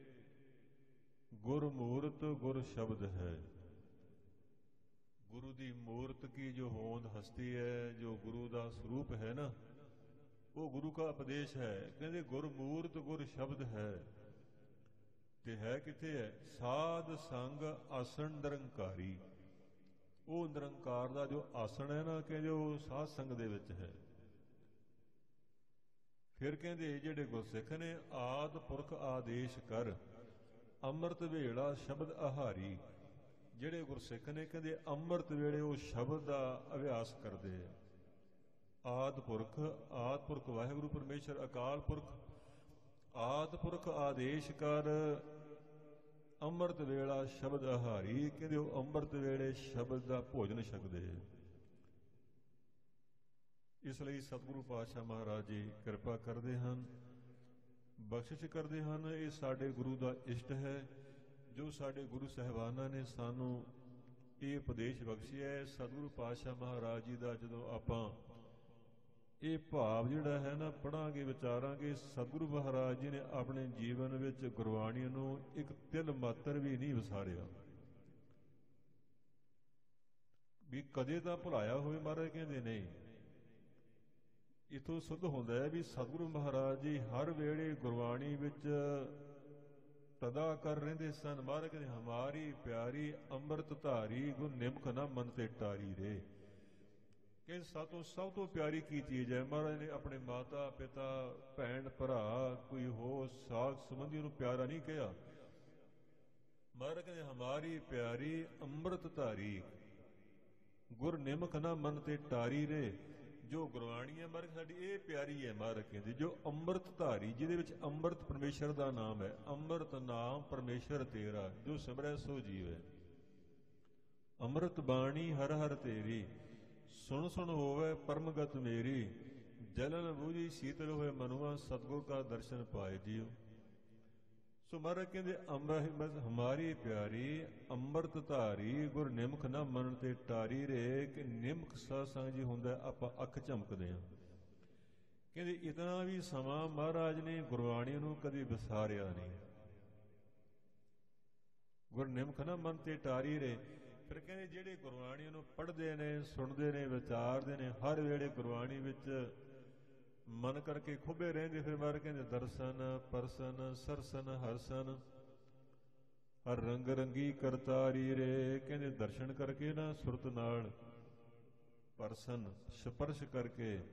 ਗੁਰਮੂਰਤ ਗੁਰ ਸ਼ਬਦ ਹੈ। ਗੁਰੂ ਦੀ ਮੂਰਤ ਕੀ ਜੋ ਹੋਂਦ ਹਸਤੀ ਹੈ, ਜੋ ਗੁਰੂ ਦਾ ਸਰੂਪ ਹੈ ਨਾ, ਉਹ ਗੁਰੂ ਦਾ ਉਪਦੇਸ਼ ਹੈ। ਕਹਿੰਦੇ, ਗੁਰਮੂਰਤ ਗੁਰ ਸ਼ਬਦ ਹੈ। ਤੇ ਹੈ ਕਿੱਥੇ ਹੈ? ਸਾਧ ਸੰਗ ਆਸਣ ਨਿਰੰਕਾਰੀ। ਉਹ ਨਿਰੰਕਾਰ ਦਾ ਜੋ ਆਸਣ ਹੈ ਨਾ, ਕਹਿੰਦੇ ਉਹ ਸਾਧ ਸੰਗ ਦੇ ਵਿੱਚ ਹੈ। ਫਿਰ ਕਹਿੰਦੇ ਜਿਹੜੇ ਗੁਰਸਿੱਖ ਨੇ ਆਦ ਪੁਰਖ ਆਦੇਸ਼ ਕਰ, ਅੰਮ੍ਰਿਤ ਵੇਲਾ ਸ਼ਬਦ ਆਹਾਰੀ। ਜਿਹੜੇ ਗੁਰਸਿੱਖ ਨੇ ਕਹਿੰਦੇ ਅੰਮ੍ਰਿਤ ਵੇਲੇ ਉਹ ਸ਼ਬਦ ਦਾ ਅਭਿਆਸ ਕਰਦੇ ਆ। ਆਦ ਪੁਰਖ ਆਦ ਪੁਰਖ ਵਾਹਿਗੁਰੂ ਪਰਮੇਸ਼ਰ, ਅਕਾਲ ਪੁਰਖ, ਆਦ ਪੁਰਖ ਆਦੇਸ਼ ਕਰ, ਅੰਮ੍ਰਿਤ ਵੇਲਾ ਸ਼ਬਦ ਆਹਾਰੀ। ਕਹਿੰਦੇ ਉਹ ਅੰਮ੍ਰਿਤ ਵੇਲੇ ਸ਼ਬਦ ਦਾ ਭੋਜਨ ਛਕਦੇ ਇਸ ਲਈ ਸਤਿਗੁਰੂ ਪਾਤਸ਼ਾਹ ਮਹਾਰਾਜ ਜੀ ਕਿਰਪਾ ਕਰਦੇ ਹਨ। ਬਖਸ਼ਿਸ਼ ਕਰਦੇ ਹਨ। ਇਹ ਸਾਡੇ ਗੁਰੂ ਦਾ ਇਸ਼ਟ ਹੈ। ਜੋ ਸਾਡੇ ਗੁਰੂ ਸਹਿਬਾਨਾਂ ਨੇ ਸਾਨੂੰ ਇਹ ਉਪਦੇਸ਼ ਬਖਸ਼ਿਆ ਹੈ, ਸਤਿਗੁਰੂ ਪਾਤਸ਼ਾਹ ਮਹਾਰਾਜ ਜੀ ਦਾ ਜਦੋਂ ਆਪਾਂ ਇਹ ਭਾਵ ਜਿਹੜਾ ਹੈ ਨਾ ਪੜਾਂਗੇ ਵਿਚਾਰਾਂਗੇ, ਸਤਿਗੁਰੂ ਮਹਾਰਾਜ ਜੀ ਨੇ ਆਪਣੇ ਜੀਵਨ ਵਿੱਚ ਗੁਰਬਾਣੀ ਨੂੰ ਇੱਕ ਤਿਲ ਮਾਤਰ ਵੀ ਨਹੀਂ ਵਿਸਾਰਿਆ। ਵੀ ਕਦੇ ਤਾਂ ਭੁਲਾਇਆ ਹੋਵੇ ਮਹਾਰਾਜ, ਕਹਿੰਦੇ ਨਹੀਂ। ਇਥੋਂ ਸਿੱਧ ਹੁੰਦਾ ਹੈ ਵੀ ਸਤਿਗੁਰੂ ਮਹਾਰਾਜ ਜੀ ਹਰ ਵੇਲੇ ਗੁਰਬਾਣੀ ਵਿੱਚ ਤਦਾ ਕਰ ਰਹਿੰਦੇ ਸਨ। ਮਹਾਰਾਜ ਨੇ ਹਮਾਰੀ ਪਿਆਰੀ ਅੰਮ੍ਰਿਤ ਧਾਰੀ ਗੁਰ ਨਿਮਕ ਨਾ ਮਨ ਤੇ ਟਾਰੀ ਰੇ ਕਿ ਸਾਤੋਂ ਸਭ ਤੋਂ ਪਿਆਰੀ ਕੀ ਚੀਜ਼ ਹੈ? ਮਹਾਰਾਜ ਨੇ ਆਪਣੇ ਮਾਤਾ, ਪਿਤਾ, ਭੈਣ, ਭਰਾ ਕੋਈ ਹੋਰ ਸਾਖ ਸੰਬੰਧੀ ਨੂੰ ਪਿਆਰਾ ਨਹੀਂ ਕਿਹਾ। ਮਹਾਰਾਜ ਨੇ ਹਮਾਰੀ ਪਿਆਰੀ ਅੰਮ੍ਰਿਤ ਧਾਰੀ ਗੁਰ ਨਿਮਕ ਨਾ ਮਨ ਤੇ ਟਾਰੀ ਰੇ ਜੋ ਗੁਰਬਾਣੀ ਹੈ ਮਹਾਰਾਜ ਸਾਡੀ ਇਹ ਪਿਆਰੀ ਹੈ ਮਹਾਰਾਜ ਕਹਿੰਦੇ, ਜੋ ਅੰਮ੍ਰਿਤ ਧਾਰੀ ਜਿਹਦੇ ਵਿੱਚ ਅੰਮ੍ਰਿਤ ਪਰਮੇਸ਼ਰ ਦਾ ਨਾਮ ਹੈ, ਅੰਮ੍ਰਿਤ ਨਾਮ ਪਰਮੇਸ਼ਰ ਤੇਰਾ, ਜੋ ਸਿਮਰੈ ਸੋ ਜੀਵ। ਹੈ ਅੰਮ੍ਰਿਤ ਬਾਣੀ ਹਰ ਹਰ ਤੇਰੀ, ਸੁਣ ਸੁਣ ਹੋਵੇ ਪਰਮਗਤ ਮੇਰੀ, ਜਲਨ ਬੂਝੀ ਸ਼ੀਤਲ ਹੋਏ ਮਨੁਆ, ਸਤਗੁਰ ਕਾ ਦਰਸ਼ਨ ਪਾਏ ਜੀਓ ਸੋ ਮਹਾਰਾਜ ਕਹਿੰਦੇ, ਅੰਮ੍ਰਿਤ ਹਮਾਰੀ ਪਿਆਰੀ, ਅੰਮ੍ਰਿਤ ਧਾਰੀ, ਗੁਰ ਨਿਮਖ ਨਾ ਮਨ ਤੇ ਟਾਰੀ ਰੇ, ਕਿ ਨਿਮਖ ਸਾਸਾਂ ਜੀ ਹੁੰਦਾ, ਆਪਾਂ ਅੱਖ ਝਮਕਦੇ ਆ ਕਹਿੰਦੇ, ਇਤਨਾ ਵੀ ਸਮਾਂ ਮਹਾਰਾਜ ਨੇ ਗੁਰਬਾਣੀ ਨੂੰ ਕਦੀ ਵਿਸਾਰਿਆ ਨਹੀਂ। ਗੁਰ ਨਿਮਖ ਨਾ ਮਨ ਤੇ ਟਾਰੀ ਰੇ, ਫਿਰ ਕਹਿੰਦੇ, ਜਿਹੜੇ ਗੁਰਬਾਣੀ ਨੂੰ ਪੜ੍ਹਦੇ ਨੇ, ਸੁਣਦੇ ਨੇ, ਵਿਚਾਰਦੇ ਨੇ, ਹਰ ਵੇਲੇ ਗੁਰਬਾਣੀ ਵਿੱਚ ਮਨ ਕਰਕੇ ਖੁੱਬੇ ਰਹਿੰਦੇ, ਫਿਰ ਮਾਰ ਕਹਿੰਦੇ, ਦਰਸ਼ਨ, ਪਰਸਨ, ਸਰਸਨ, ਹਰਸਨ। ਹਰ ਰੰਗ ਰੰਗੀ ਕਰਤਾਰੀ ਰੇ, ਕਹਿੰਦੇ, ਦਰਸ਼ਨ ਕਰਕੇ ਨਾ ਸੁਰਤ ਨਾਲ ਪਰਸਨ ਸਪਰਸ਼ ਕਰਕੇ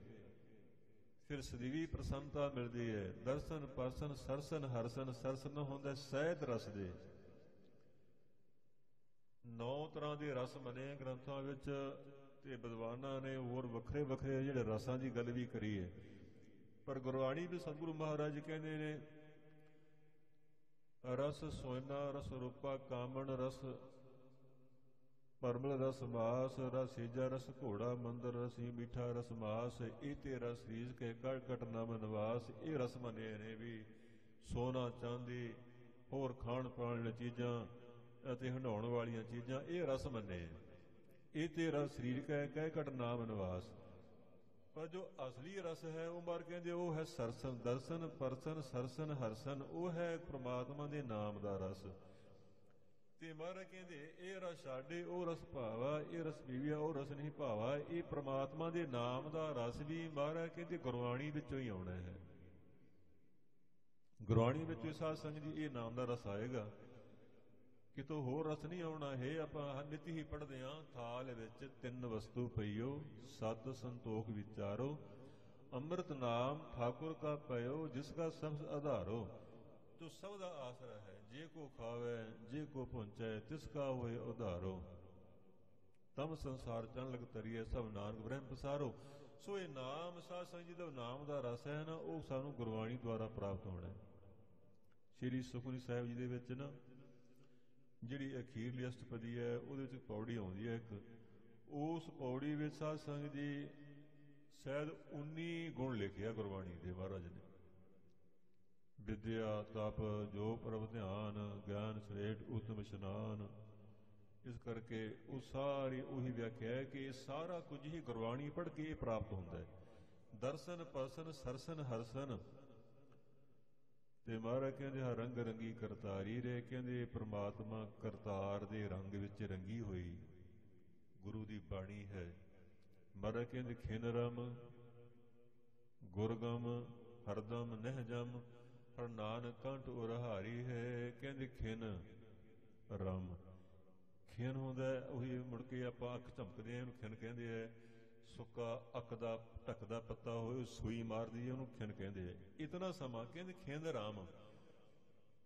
ਫਿਰ ਸਦੀਵੀ ਪ੍ਰਸੰਨਤਾ ਮਿਲਦੀ ਹੈ। ਦਰਸ਼ਨ, ਪਰਸਨ, ਸਰਸਨ, ਹਰਸਨ, ਸਰਸਨ ਹੁੰਦਾ ਸਹਿਤ ਰਸ ਦੇ। ਨੌ ਤਰ੍ਹਾਂ ਦੇ ਰਸ ਬਣੇ ਗ੍ਰੰਥਾਂ ਵਿੱਚ, ਤੇ ਵਿਦਵਾਨਾਂ ਨੇ ਹੋਰ ਵੱਖਰੇ ਵੱਖਰੇ ਜਿਹੜੇ ਰਸਾਂ ਦੀ ਗੱਲ ਵੀ ਕਰੀ ਹੈ। ਪਰ ਗੁਰਬਾਣੀ ਵੀ ਸਤਿਗੁਰੂ ਮਹਾਰਾਜ ਕਹਿੰਦੇ ਨੇ, ਰਸ ਸੋਇਨਾ, ਰਸ ਰੂਪਾ ਕਾਮਣ, ਰਸ ਪਰਮਲ, ਰਸ ਮਾਸ, ਰਸ ਸੇਜਾ ਰਸ ਘੋੜਾ, ਮੰਦਰ, ਰਸੀ ਮਿੱਠਾ, ਰਸ ਮਾਸ, ਇਹ ਤੇ ਰਸ ਰੀਜ ਕੇ ਕੜ ਕਟ ਨਮ ਨਿਵਾਸ, ਇਹ ਰਸ ਮੰਨੇ ਨੇ ਵੀ ਸੋਨਾ, ਚਾਂਦੀ, ਹੋਰ ਖਾਣ ਪਾਣ ਵਾਲੀਆਂ ਚੀਜ਼ਾਂ ਅਤੇ ਹੰਡਾਉਣ ਵਾਲੀਆਂ ਚੀਜ਼ਾਂ, ਇਹ ਰਸ ਮੰਨੇ ਇਹ ਤੇ ਰਸ ਸਰੀਰਕ ਹੈ ਕਹਿ ਕਟ ਨਾਮ ਨਿਵਾਸ। ਪਰ ਜੋ ਅਸਲੀ ਰਸ ਹੈ, ਉਹ ਮਾਰ ਕਹਿੰਦੇ, ਉਹ ਹੈ ਸਰਸਨ ਦਰਸ਼ਨ, ਪਰਸਨ ਸਰਸਨ ਹਰਸਨ, ਉਹ ਹੈ ਪ੍ਰਮਾਤਮਾ ਦੇ ਨਾਮ ਦਾ ਰਸ। ਤੇ ਮਹਾਰਾਜ ਕਹਿੰਦੇ, ਇਹ ਰਸ ਸਾਡੇ, ਉਹ ਰਸ ਭਾਵਾ, ਇਹ ਰਸ ਪੀਵਿਆ ਉਹ ਰਸ ਨਹੀਂ ਭਾਵਾ, ਇਹ ਪ੍ਰਮਾਤਮਾ ਦੇ ਨਾਮ ਦਾ ਰਸ ਵੀ ਮਹਾਰਾਜ ਕਹਿੰਦੇ ਗੁਰਬਾਣੀ ਵਿੱਚੋਂ ਹੀ ਆਉਣਾ ਹੈ। ਗੁਰਬਾਣੀ ਵਿੱਚ ਸਾਧ ਸੰਗਤ ਜੀ, ਇਹ ਨਾਮ ਦਾ ਰਸ ਆਏਗਾ। ਕਿਤੋਂ ਹੋਰ ਰਸ ਨਹੀਂ ਆਉਣਾ? ਹੈ ਆਪਾਂ ਨਿਤ ਹੀ ਪੜਦੇ ਆਂ। ਥਾਲ ਵਿੱਚ ਤਿੰਨ ਵਸਤੂ ਪਈਓ, ਸਤ ਸੰਤੋਖ ਵਿਚਾਰੋ। ਅੰਮ੍ਰਿਤ ਨਾਮ ਠਾਕੁਰ ਕਾ ਪਇਓ, ਜਿਸ ਕਾ ਸਭ ਆਧਾਰੋ। ਤੋ ਸਭ ਦਾ ਆਸਰਾ ਹੈ, ਜੇ ਕੋ ਖਾਵੇ, ਜੇ ਕੋ ਪਹੁੰਚੈ, ਤਿਸ ਕਾ ਹੋਏ ਉਧਾਰੋ। ਤਮ ਸੰਸਾਰ ਚੰਨ ਲਗ ਤਰੀਏ ਸਭ ਨਾਨਕ ਬ੍ਰਹਮ ਪਸਾਰੋ। ਸੋ ਇਹ ਨਾਮ, ਸਾਧ ਸੰਗਤ ਜੀ ਦਾ ਨਾਮ ਦਾ ਰਸ ਹੈ ਨਾ, ਉਹ ਸਾਨੂੰ ਗੁਰਬਾਣੀ ਦੁਆਰਾ ਪ੍ਰਾਪਤ ਹੋਣਾ ਹੈ। ਸ਼੍ਰੀ ਸੁਖਮਨੀ ਸਾਹਿਬ ਜੀ ਦੇ ਵਿੱਚ ਨਾ ਜਿਹੜੀ ਅਖੀਰਲੀ ਅਸ਼ਟਪਦੀ ਹੈ, ਉਹਦੇ ਵਿੱਚ ਪੌੜੀ ਆਉਂਦੀ ਹੈ ਇੱਕ। ਉਸ ਪੌੜੀ ਵਿੱਚ ਸਾਧ ਸੰਗਤ ਜੀ ਸ਼ਾਇਦ 19 ਗੁਣ ਲਿਖਿਆ ਗੁਰਬਾਣੀ ਦੇ ਮਹਾਰਾਜ ਨੇ। ਵਿਦਿਆ, ਤਪ ਜੋ ਪ੍ਰਭ ਧਿਆਨ, ਗਿਆਨ, ਸ੍ਰੇਠ, ਉਤਮ ਇਸ਼ਨਾਨ। ਇਸ ਕਰਕੇ ਉਹ ਸਾਰੀ ਉਹੀ ਵਿਆਖਿਆ ਹੈ ਕਿ ਇਹ ਸਾਰਾ ਕੁਝ ਹੀ ਗੁਰਬਾਣੀ ਪੜ੍ਹ ਕੇ ਪ੍ਰਾਪਤ ਹੁੰਦਾ ਹੈ। ਦਰਸ਼ਨ, ਪਰਸਨ, ਸਰਸਨ, ਹਰਸਨ ਤੇ ਮਹਾਰਾਜ ਕਹਿੰਦੇ ਹਾਂ ਰੰਗ ਰੰਗੀ ਕਰਤਾਰੀ ਰੇ ਕਹਿੰਦੇ, ਪ੍ਰਮਾਤਮਾ ਕਰਤਾਰ ਦੇ ਰੰਗ ਵਿੱਚ ਰੰਗੀ ਹੋਈ। ਗੁਰੂ ਦੀ ਬਾਣੀ ਹੈ। ਮਹਾਰਾਜ ਕਹਿੰਦੇ ਖਿਨ ਰਮ ਗੁਰਗਮ, ਹਰਦਮ ਨਹਿ ਜਮ ਹਰ ਨਾਨਕ ਕੰਠ ਉਰਹਾਰੀ ਹੈ। ਕਹਿੰਦੇ ਖਿਨ ਰਮ ਖਿਨ ਹੁੰਦਾ ਉਹੀ ਮੁੜ ਕੇ ਆਪਾਂ ਅੱਖ ਝਮਕਦੇ ਆ ਇਹਨੂੰ ਖਿਨ ਕਹਿੰਦੇ ਆ ਸੁੱਕਾ ਅੱਖ ਦਾ ਢੱਕਦਾ ਪੱਤਾ ਹੋਏ, ਸੂਈ ਮਾਰਦੀ ਹੈ, ਉਹਨੂੰ ਖਿਨ ਕਹਿੰਦੇ ਆ। ਇਤਨਾ ਸਮਾਂ, ਕਹਿੰਦੇ ਖਿਨ ਰਾਮ।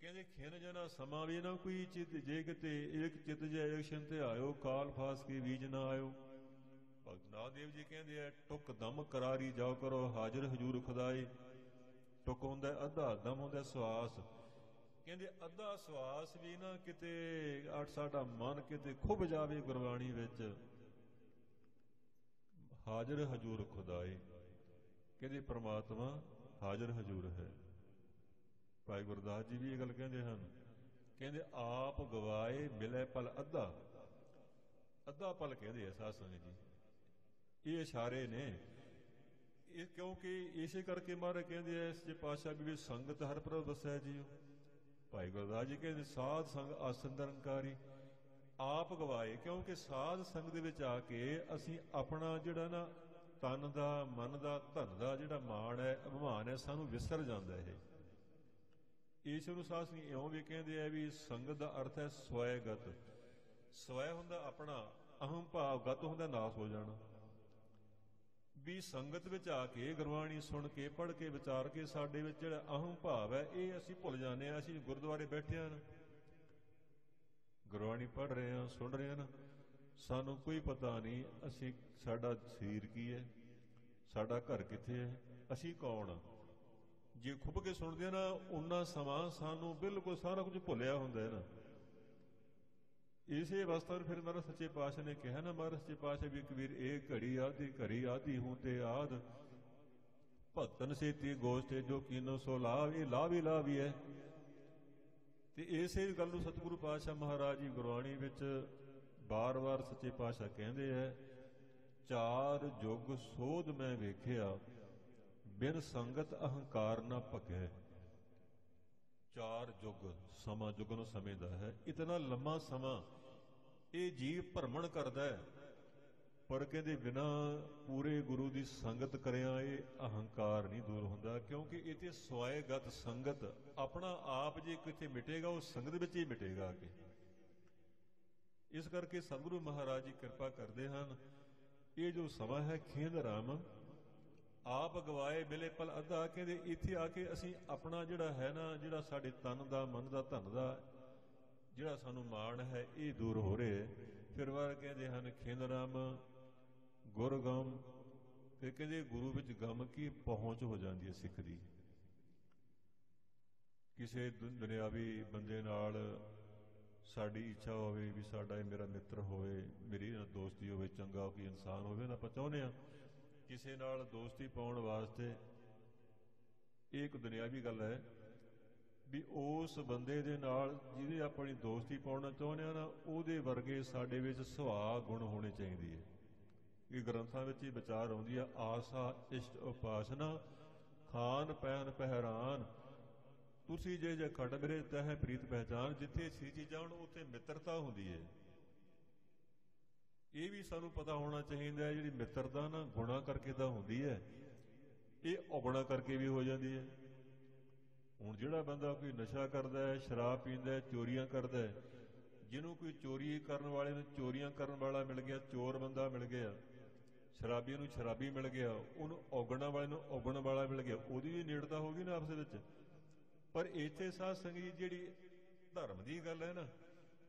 ਕਹਿੰਦੇ ਖਿਨ ਜਨਾ ਸਮਾਂ ਵੀ ਨਾ ਕੋਈ ਚਿਤ, ਜੇ ਕਿਤੇ ਇੱਕ ਚਿਤ ਜੇ ਐਕਸ਼ਨ ਤੇ ਆਇਓ, ਕਾਲ ਫਾਸ ਕੇ ਬੀਜ ਨਾ ਆਇਓ। ਭਗਤ ਨਾਮਦੇਵ ਜੀ ਕਹਿੰਦੇ ਆ, ਟੁਕ ਦਮ ਕਰਾਰੀ ਜਾਓ ਕਰੋ, ਹਾਜ਼ਰ ਹਜੂਰ ਖੁਦਾਏ। ਟੁਕ ਹੁੰਦਾ ਅੱਧਾ ਦਮ ਹੁੰਦਾ ਸਵਾਸ। ਕਹਿੰਦੇ ਅੱਧਾ ਸਵਾਸ ਵੀ ਨਾ ਕਿਤੇ ਅਟ ਸਾਡਾ ਮਨ ਕਿਤੇ ਖੁੱਭ ਜਾਵੇ ਗੁਰਬਾਣੀ ਵਿੱਚ। ਹਾਜ਼ਰ ਹਜੂਰ ਖੁਦਾਏ ਕਹਿੰਦੇ, ਪ੍ਰਮਾਤਮਾ ਹਾਜ਼ਰ ਹਜੂਰ ਹੈ। ਭਾਈ ਗੁਰਦਾਸ ਜੀ ਵੀ ਇਹ ਗੱਲ ਕਹਿੰਦੇ ਹਨ। ਕਹਿੰਦੇ, ਆਪ ਗਵਾਏ ਮਿਲੇ ਪਲ ਅੱਧਾ। ਅੱਧਾ ਪਲ ਕਹਿੰਦੇ ਆ ਸਾਧ ਸੰਗਤ ਜੀ। ਇਹ ਇਸ਼ਾਰੇ ਨੇ। ਇਹ ਕਿਉਂਕਿ ਇਸੇ ਕਰਕੇ ਮਹਾਰਾਜ ਕਹਿੰਦੇ ਆ, ਇਸ ਜੇ ਪਾਸ਼ਾ ਵੀ ਸੰਗਤ ਹਰ ਪ੍ਰਭ ਵਸੈ ਜੀਓ। ਭਾਈ ਗੁਰਦਾਸ ਜੀ ਕਹਿੰਦੇ, ਸਾਧ ਸੰਗ ਆਸਨ ਨਿਰੰਕਾਰੀ ਆਪ ਗਵਾਏ, ਕਿਉਂਕਿ ਸਾਧ ਸੰਗ ਦੇ ਵਿੱਚ ਆ ਕੇ ਅਸੀਂ ਆਪਣਾ ਜਿਹੜਾ ਨਾ ਤਨ ਦਾ, ਮਨ ਦਾ, ਧਨ ਦਾ ਜਿਹੜਾ ਮਾਣ ਹੈ, ਅਭਿਮਾਨ ਹੈ, ਸਾਨੂੰ ਵਿਸਰ ਜਾਂਦਾ ਇਹ। ਇਸ ਨੂੰ ਸਾਧ ਸੰਗ ਇਉਂ ਵੀ ਕਹਿੰਦੇ ਆ ਵੀ ਸੰਗਤ ਦਾ ਅਰਥ ਹੈ ਸਵੈਗਤ। ਸਵੈ ਹੁੰਦਾ ਆਪਣਾ, ਅਹੰ ਭਾਵ ਗਤ ਹੁੰਦਾ ਨਾਸ ਹੋ ਜਾਣਾ। ਵੀ ਸੰਗਤ ਵਿੱਚ ਆ ਕੇ ਗੁਰਬਾਣੀ ਸੁਣ ਕੇ, ਪੜ੍ਹ ਕੇ, ਵਿਚਾਰ ਕੇ ਸਾਡੇ ਵਿੱਚ ਜਿਹੜਾ ਅਹੰ ਭਾਵ ਹੈ, ਇਹ ਅਸੀਂ ਭੁੱਲ ਜਾਂਦੇ ਆ ਅਸੀਂ ਗੁਰਦੁਆਰੇ ਬੈਠੇ ਹਾਂ ਗੁਰਬਾਣੀ ਪੜ੍ਹ ਰਹੇ ਹਾਂ, ਸੁਣ ਰਹੇ ਹਾਂ ਸਾਨੂੰ ਕੋਈ ਪਤਾ ਨਹੀਂ ਅਸੀਂ ਸਾਡਾ ਸਰੀਰ ਕੀ ਹੈ, ਸਾਡਾ ਘਰ ਕਿੱਥੇ ਹੈ, ਅਸੀਂ ਕੌਣ ਜੇ ਖੁੱਬ ਕੇ ਸੁਣਦੇ ਆ ਨਾ, ਉਹਨਾਂ ਸਮਾਂ ਸਾਨੂੰ ਬਿਲਕੁਲ ਸਾਰਾ ਕੁਝ ਭੁੱਲਿਆ ਹੁੰਦਾ ਹੈ ਨਾ। ਇਸੇ ਅਵਸਥਾ ਨੂੰ ਫਿਰ ਮਹਾਰਾਜ ਸੱਚੇ ਪਾਤਸ਼ਾਹ ਨੇ ਕਿਹਾ ਨਾ, ਮਹਾਰਾਜ ਸੱਚੇ ਪਾਤਸ਼ਾਹ ਵੀ ਕਬੀਰ ਇਹ ਘੜੀ ਆਦੀ ਘੜੀ ਆਦੀ ਹੂੰ ਤੇ ਆਦ। ਭਗਤਨ ਸੇਤੀ ਗੋਸ਼ਟੇ ਜੋ ਕੀਨੋ ਸੋ ਲਾਭ ਇਹ ਲਾਭ ਹੀ ਲਾਭ ਹੀ ਹੈ। ਤੇ ਇਸੇ ਗੱਲ ਨੂੰ ਸਤਿਗੁਰੂ ਪਾਤਸ਼ਾਹ ਮਹਾਰਾਜ ਜੀ ਗੁਰਬਾਣੀ ਵਿੱਚ ਬਾਰ-ਬਾਰ ਸੱਚੇ ਪਾਤਸ਼ਾਹ ਕਹਿੰਦੇ ਐ ਚਾਰ ਜੁਗ ਸੋਧ ਮੈਂ ਵੇਖਿਆ, ਬਿਨ ਸੰਗਤ ਅਹੰਕਾਰ ਨਾ ਭਗੈ। ਚਾਰ ਯੁੱਗ ਸਮਾਂ ਯੁੱਗ ਨੂੰ ਸਮਝਦਾ ਹੈ। ਇਤਨਾ ਲੰਮਾ ਸਮਾਂ ਇਹ ਜੀਵ ਭਰਮਣ ਕਰਦਾ ਹੈ ਪਰ ਕਹਿੰਦੇ ਬਿਨਾ ਪੂਰੇ ਗੁਰੂ ਦੀ ਸੰਗਤ ਕਰਿਆ ਇਹ ਅਹੰਕਾਰ ਨਹੀਂ ਦੂਰ ਹੁੰਦਾ, ਕਿਉਂਕਿ ਇਹ ਤੇ ਸਵਾਏਗਤ ਸੰਗਤ ਆਪਣਾ ਆਪ ਜੇ ਕਿਤੇ ਮਿਟੇਗਾ, ਉਹ ਸੰਗਤ ਵਿੱਚ ਹੀ ਮਿਟੇਗਾ ਕਿ। ਇਸ ਕਰਕੇ ਸਤਿਗੁਰੂ ਮਹਾਰਾਜ ਜੀ ਕਿਰਪਾ ਕਰਦੇ ਹਨ। ਇਹ ਜੋ ਸਮਾਂ ਹੈ, ਖੇਦ ਰਾਮ, ਆਪ ਗਵਾਏ ਮਿਲੇ ਪਲ ਅੱਧਾ, ਕਹਿੰਦੇ ਇੱਥੇ ਆ ਕੇ ਅਸੀਂ ਆਪਣਾ ਜਿਹੜਾ ਹੈ ਨਾ, ਜਿਹੜਾ ਸਾਡੇ ਤਨ ਦਾ, ਮਨ ਦਾ, ਧਨ ਦਾ, ਜਿਹੜਾ ਸਾਨੂੰ ਮਾਣ ਹੈ, ਇਹ ਦੂਰ ਹੋ ਰਿਹਾ। ਫਿਰ ਵਾਰ ਕਹਿੰਦੇ ਹਨ ਖੇਂਦਰਾਮ ਗੁਰਗਮ ਫਿਰ ਕਹਿੰਦੇ ਗੁਰੂ ਵਿੱਚ ਗਮ ਕੀ ਪਹੁੰਚ ਹੋ ਜਾਂਦੀ ਹੈ ਸਿੱਖ ਦੀ? ਕਿਸੇ ਦੁ- ਦੁਨਿਆਵੀ ਬੰਦੇ ਨਾਲ ਸਾਡੀ ਇੱਛਾ ਹੋਵੇ ਵੀ ਸਾਡਾ ਇਹ ਮੇਰਾ ਮਿੱਤਰ ਹੋਵੇ, ਮੇਰੀ ਨਾਲ ਦੋਸਤੀ ਹੋਵੇ, ਚੰਗਾ ਕੋਈ ਇਨਸਾਨ ਹੋਵੇ ਨਾ ਆਪਾਂ ਚਾਹੁੰਦੇ ਆ ਕਿਸੇ ਨਾਲ ਦੋਸਤੀ ਪਾਉਣ ਵਾਸਤੇ ਇਹ ਇੱਕ ਦੁਨਿਆਵੀ ਗੱਲ ਹੈ ਵੀ ਉਸ ਬੰਦੇ ਦੇ ਨਾਲ ਜਿਹਦੇ ਆਪਣੀ ਦੋਸਤੀ ਪਾਉਣਾ ਚਾਹੁੰਦੇ ਆ ਨਾ, ਉਹਦੇ ਵਰਗੇ ਸਾਡੇ ਵਿੱਚ ਸੁਭਾਅ ਗੁਣ ਹੋਣੇ ਚਾਹੀਦੇ ਹੈ ਇਹ ਗ੍ਰੰਥਾਂ ਵਿੱਚ ਹੀ ਵਿਚਾਰ ਆਉਂਦੀ ਆ, ਆਸਾ, ਇਸ਼ਟ, ਉਪਾਸਨਾ, ਖਾਨ ਪਹਿਨ ਪਹਿਰਾਨ। ਤੁਸੀਂ ਜੇ ਜੇ ਖੜ ਮੇਰੇ ਤਹਿ ਪ੍ਰੀਤ ਪਹਿਚਾਨ, ਜਿੱਥੇ ਸੀ ਚੀਜ਼ਾਂ ਹੋਣ ਉੱਥੇ ਮਿੱਤਰਤਾ ਹੁੰਦੀ ਹੈ ਇਹ ਵੀ ਸਾਨੂੰ ਪਤਾ ਹੋਣਾ ਚਾਹੀਦਾ ਹੈ, ਜਿਹੜੀ ਮਿੱਤਰਤਾ ਨਾ ਗੁਣਾ ਕਰਕੇ ਤਾਂ ਹੁੰਦੀ ਹੈ ਇਹ ਔਗਣਾ ਕਰਕੇ ਵੀ ਹੋ ਜਾਂਦੀ ਹੈ ਹੁਣ ਜਿਹੜਾ ਬੰਦਾ ਕੋਈ ਨਸ਼ਾ ਕਰਦਾ ਹੈ, ਸ਼ਰਾਬ ਪੀਂਦਾ ਹੈ, ਚੋਰੀਆਂ ਕਰਦਾ ਹੈ, ਜਿਹਨੂੰ ਕੋਈ ਚੋਰੀ ਕਰਨ ਵਾਲੇ ਨੂੰ ਚੋਰੀਆਂ ਕਰਨ ਵਾਲਾ ਮਿਲ ਗਿਆ, ਚੋਰ ਬੰਦਾ ਮਿਲ ਗਿਆ ਸ਼ਰਾਬੀ ਨੂੰ ਸ਼ਰਾਬੀ ਮਿਲ ਗਿਆ, ਉਹਨੂੰ ਔਗਣਾ ਵਾਲੇ ਨੂੰ ਔਗਣ ਵਾਲਾ ਮਿਲ ਗਿਆ, ਉਹਦੀ ਵੀ ਨੇੜਤਾ ਹੋ ਗਈ ਨਾ ਆਪਸ ਵਿੱਚ। ਪਰ ਇੱਥੇ ਸਾਧ ਸੰਗਤ ਜਿਹੜੀ ਧਰਮ ਦੀ ਗੱਲ ਹੈ ਨਾ,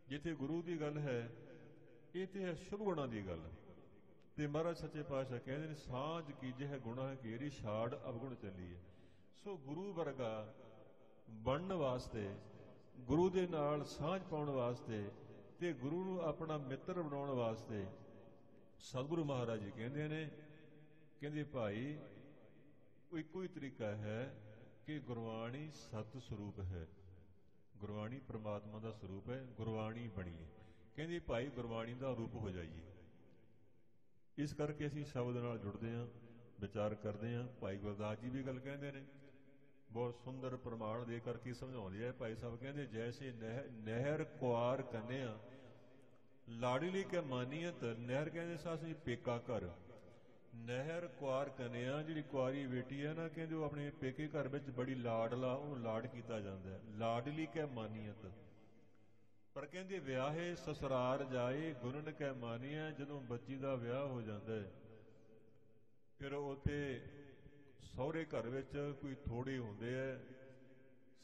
ਜਿੱਥੇ ਗੁਰੂ ਦੀ ਗੱਲ ਹੈ ਇਹ ਤੇ ਹੈ ਸ਼ੁਭ ਗੁਣਾਂ ਦੀ ਗੱਲ। ਤੇ ਮਹਾਰਾਜ ਸੱਚੇ ਪਾਤਸ਼ਾਹ ਕਹਿੰਦੇ ਨੇ, ਸਾਂਝ ਕੀਜੇ ਹੈ ਗੁਣਾ ਘੇਰੀ ਛਾੜ ਅਵਗੁਣ ਚੱਲੀ ਹੈ। ਸੋ ਗੁਰੂ ਵਰਗਾ ਬਣਨ ਵਾਸਤੇ, ਗੁਰੂ ਦੇ ਨਾਲ ਸਾਂਝ ਪਾਉਣ ਵਾਸਤੇ ਤੇ ਗੁਰੂ ਨੂੰ ਆਪਣਾ ਮਿੱਤਰ ਬਣਾਉਣ ਵਾਸਤੇ ਸਤਿਗੁਰੂ ਮਹਾਰਾਜ ਜੀ ਕਹਿੰਦੇ ਨੇ, ਕਹਿੰਦੇ ਭਾਈ ਉਹ ਇੱਕੋ ਹੀ ਤਰੀਕਾ ਹੈ ਕਿ ਗੁਰਬਾਣੀ ਸਤ ਸਰੂਪ ਹੈ। ਗੁਰਬਾਣੀ ਪ੍ਰਮਾਤਮਾ ਦਾ ਸਰੂਪ ਹੈ, ਗੁਰਬਾਣੀ ਬਣੀਏ ਕਹਿੰਦੇ ਭਾਈ, ਗੁਰਬਾਣੀ ਦਾ ਰੂਪ ਹੋ ਜਾਈਏ। ਇਸ ਕਰਕੇ ਅਸੀਂ ਸ਼ਬਦ ਨਾਲ ਜੁੜਦੇ ਹਾਂ, ਵਿਚਾਰ ਕਰਦੇ ਹਾਂ। ਭਾਈ ਗੁਰਦਾਸ ਜੀ ਵੀ ਗੱਲ ਕਹਿੰਦੇ ਨੇ, ਬਹੁਤ ਸੁੰਦਰ ਪ੍ਰਮਾਣ ਦੇ ਕਰਕੇ ਸਮਝਾਉਂਦੇ ਆ। ਭਾਈ ਸਾਹਿਬ ਕਹਿੰਦੇ, ਜੈਸੇ ਨਹਿ- ਨਹਿਰ ਕੁਆਰ ਕੰਨਿਆ ਲਾੜੀਲੀ ਕੇ ਮਾਨੀਅਤ, ਨਹਿਰ ਕਹਿੰਦੇ ਸਾਸੀ ਪੇਕਾ ਘਰ। ਨਹਿਰ ਕੁਆਰ ਕਨਿਆ, ਜਿਹੜੀ ਕੁਆਰੀ ਬੇਟੀ ਹੈ ਨਾ, ਕਹਿੰਦੇ ਉਹ ਆਪਣੇ ਪੇਕੇ ਘਰ ਵਿੱਚ ਬੜੀ ਲਾਡਲਾ ਉਹ ਲਾਡ ਕੀਤਾ ਜਾਂਦਾ ਹੈ। ਲਾਡਲੀ ਕੈ ਮਾਨੀਅਤ। ਪਰ ਕਹਿੰਦੇ ਵਿਆਹੇ ਸਸਰਾਰ ਜਾਏ ਗੁਰਨ ਕੈ ਮਾਨੀਆ, ਜਦੋਂ ਬੱਚੀ ਦਾ ਵਿਆਹ ਹੋ ਜਾਂਦਾ ਹੈ। ਫਿਰ ਉਥੇ ਸਹੁਰੇ ਘਰ ਵਿੱਚ ਕੋਈ ਥੋੜੇ ਹੁੰਦੇ ਐ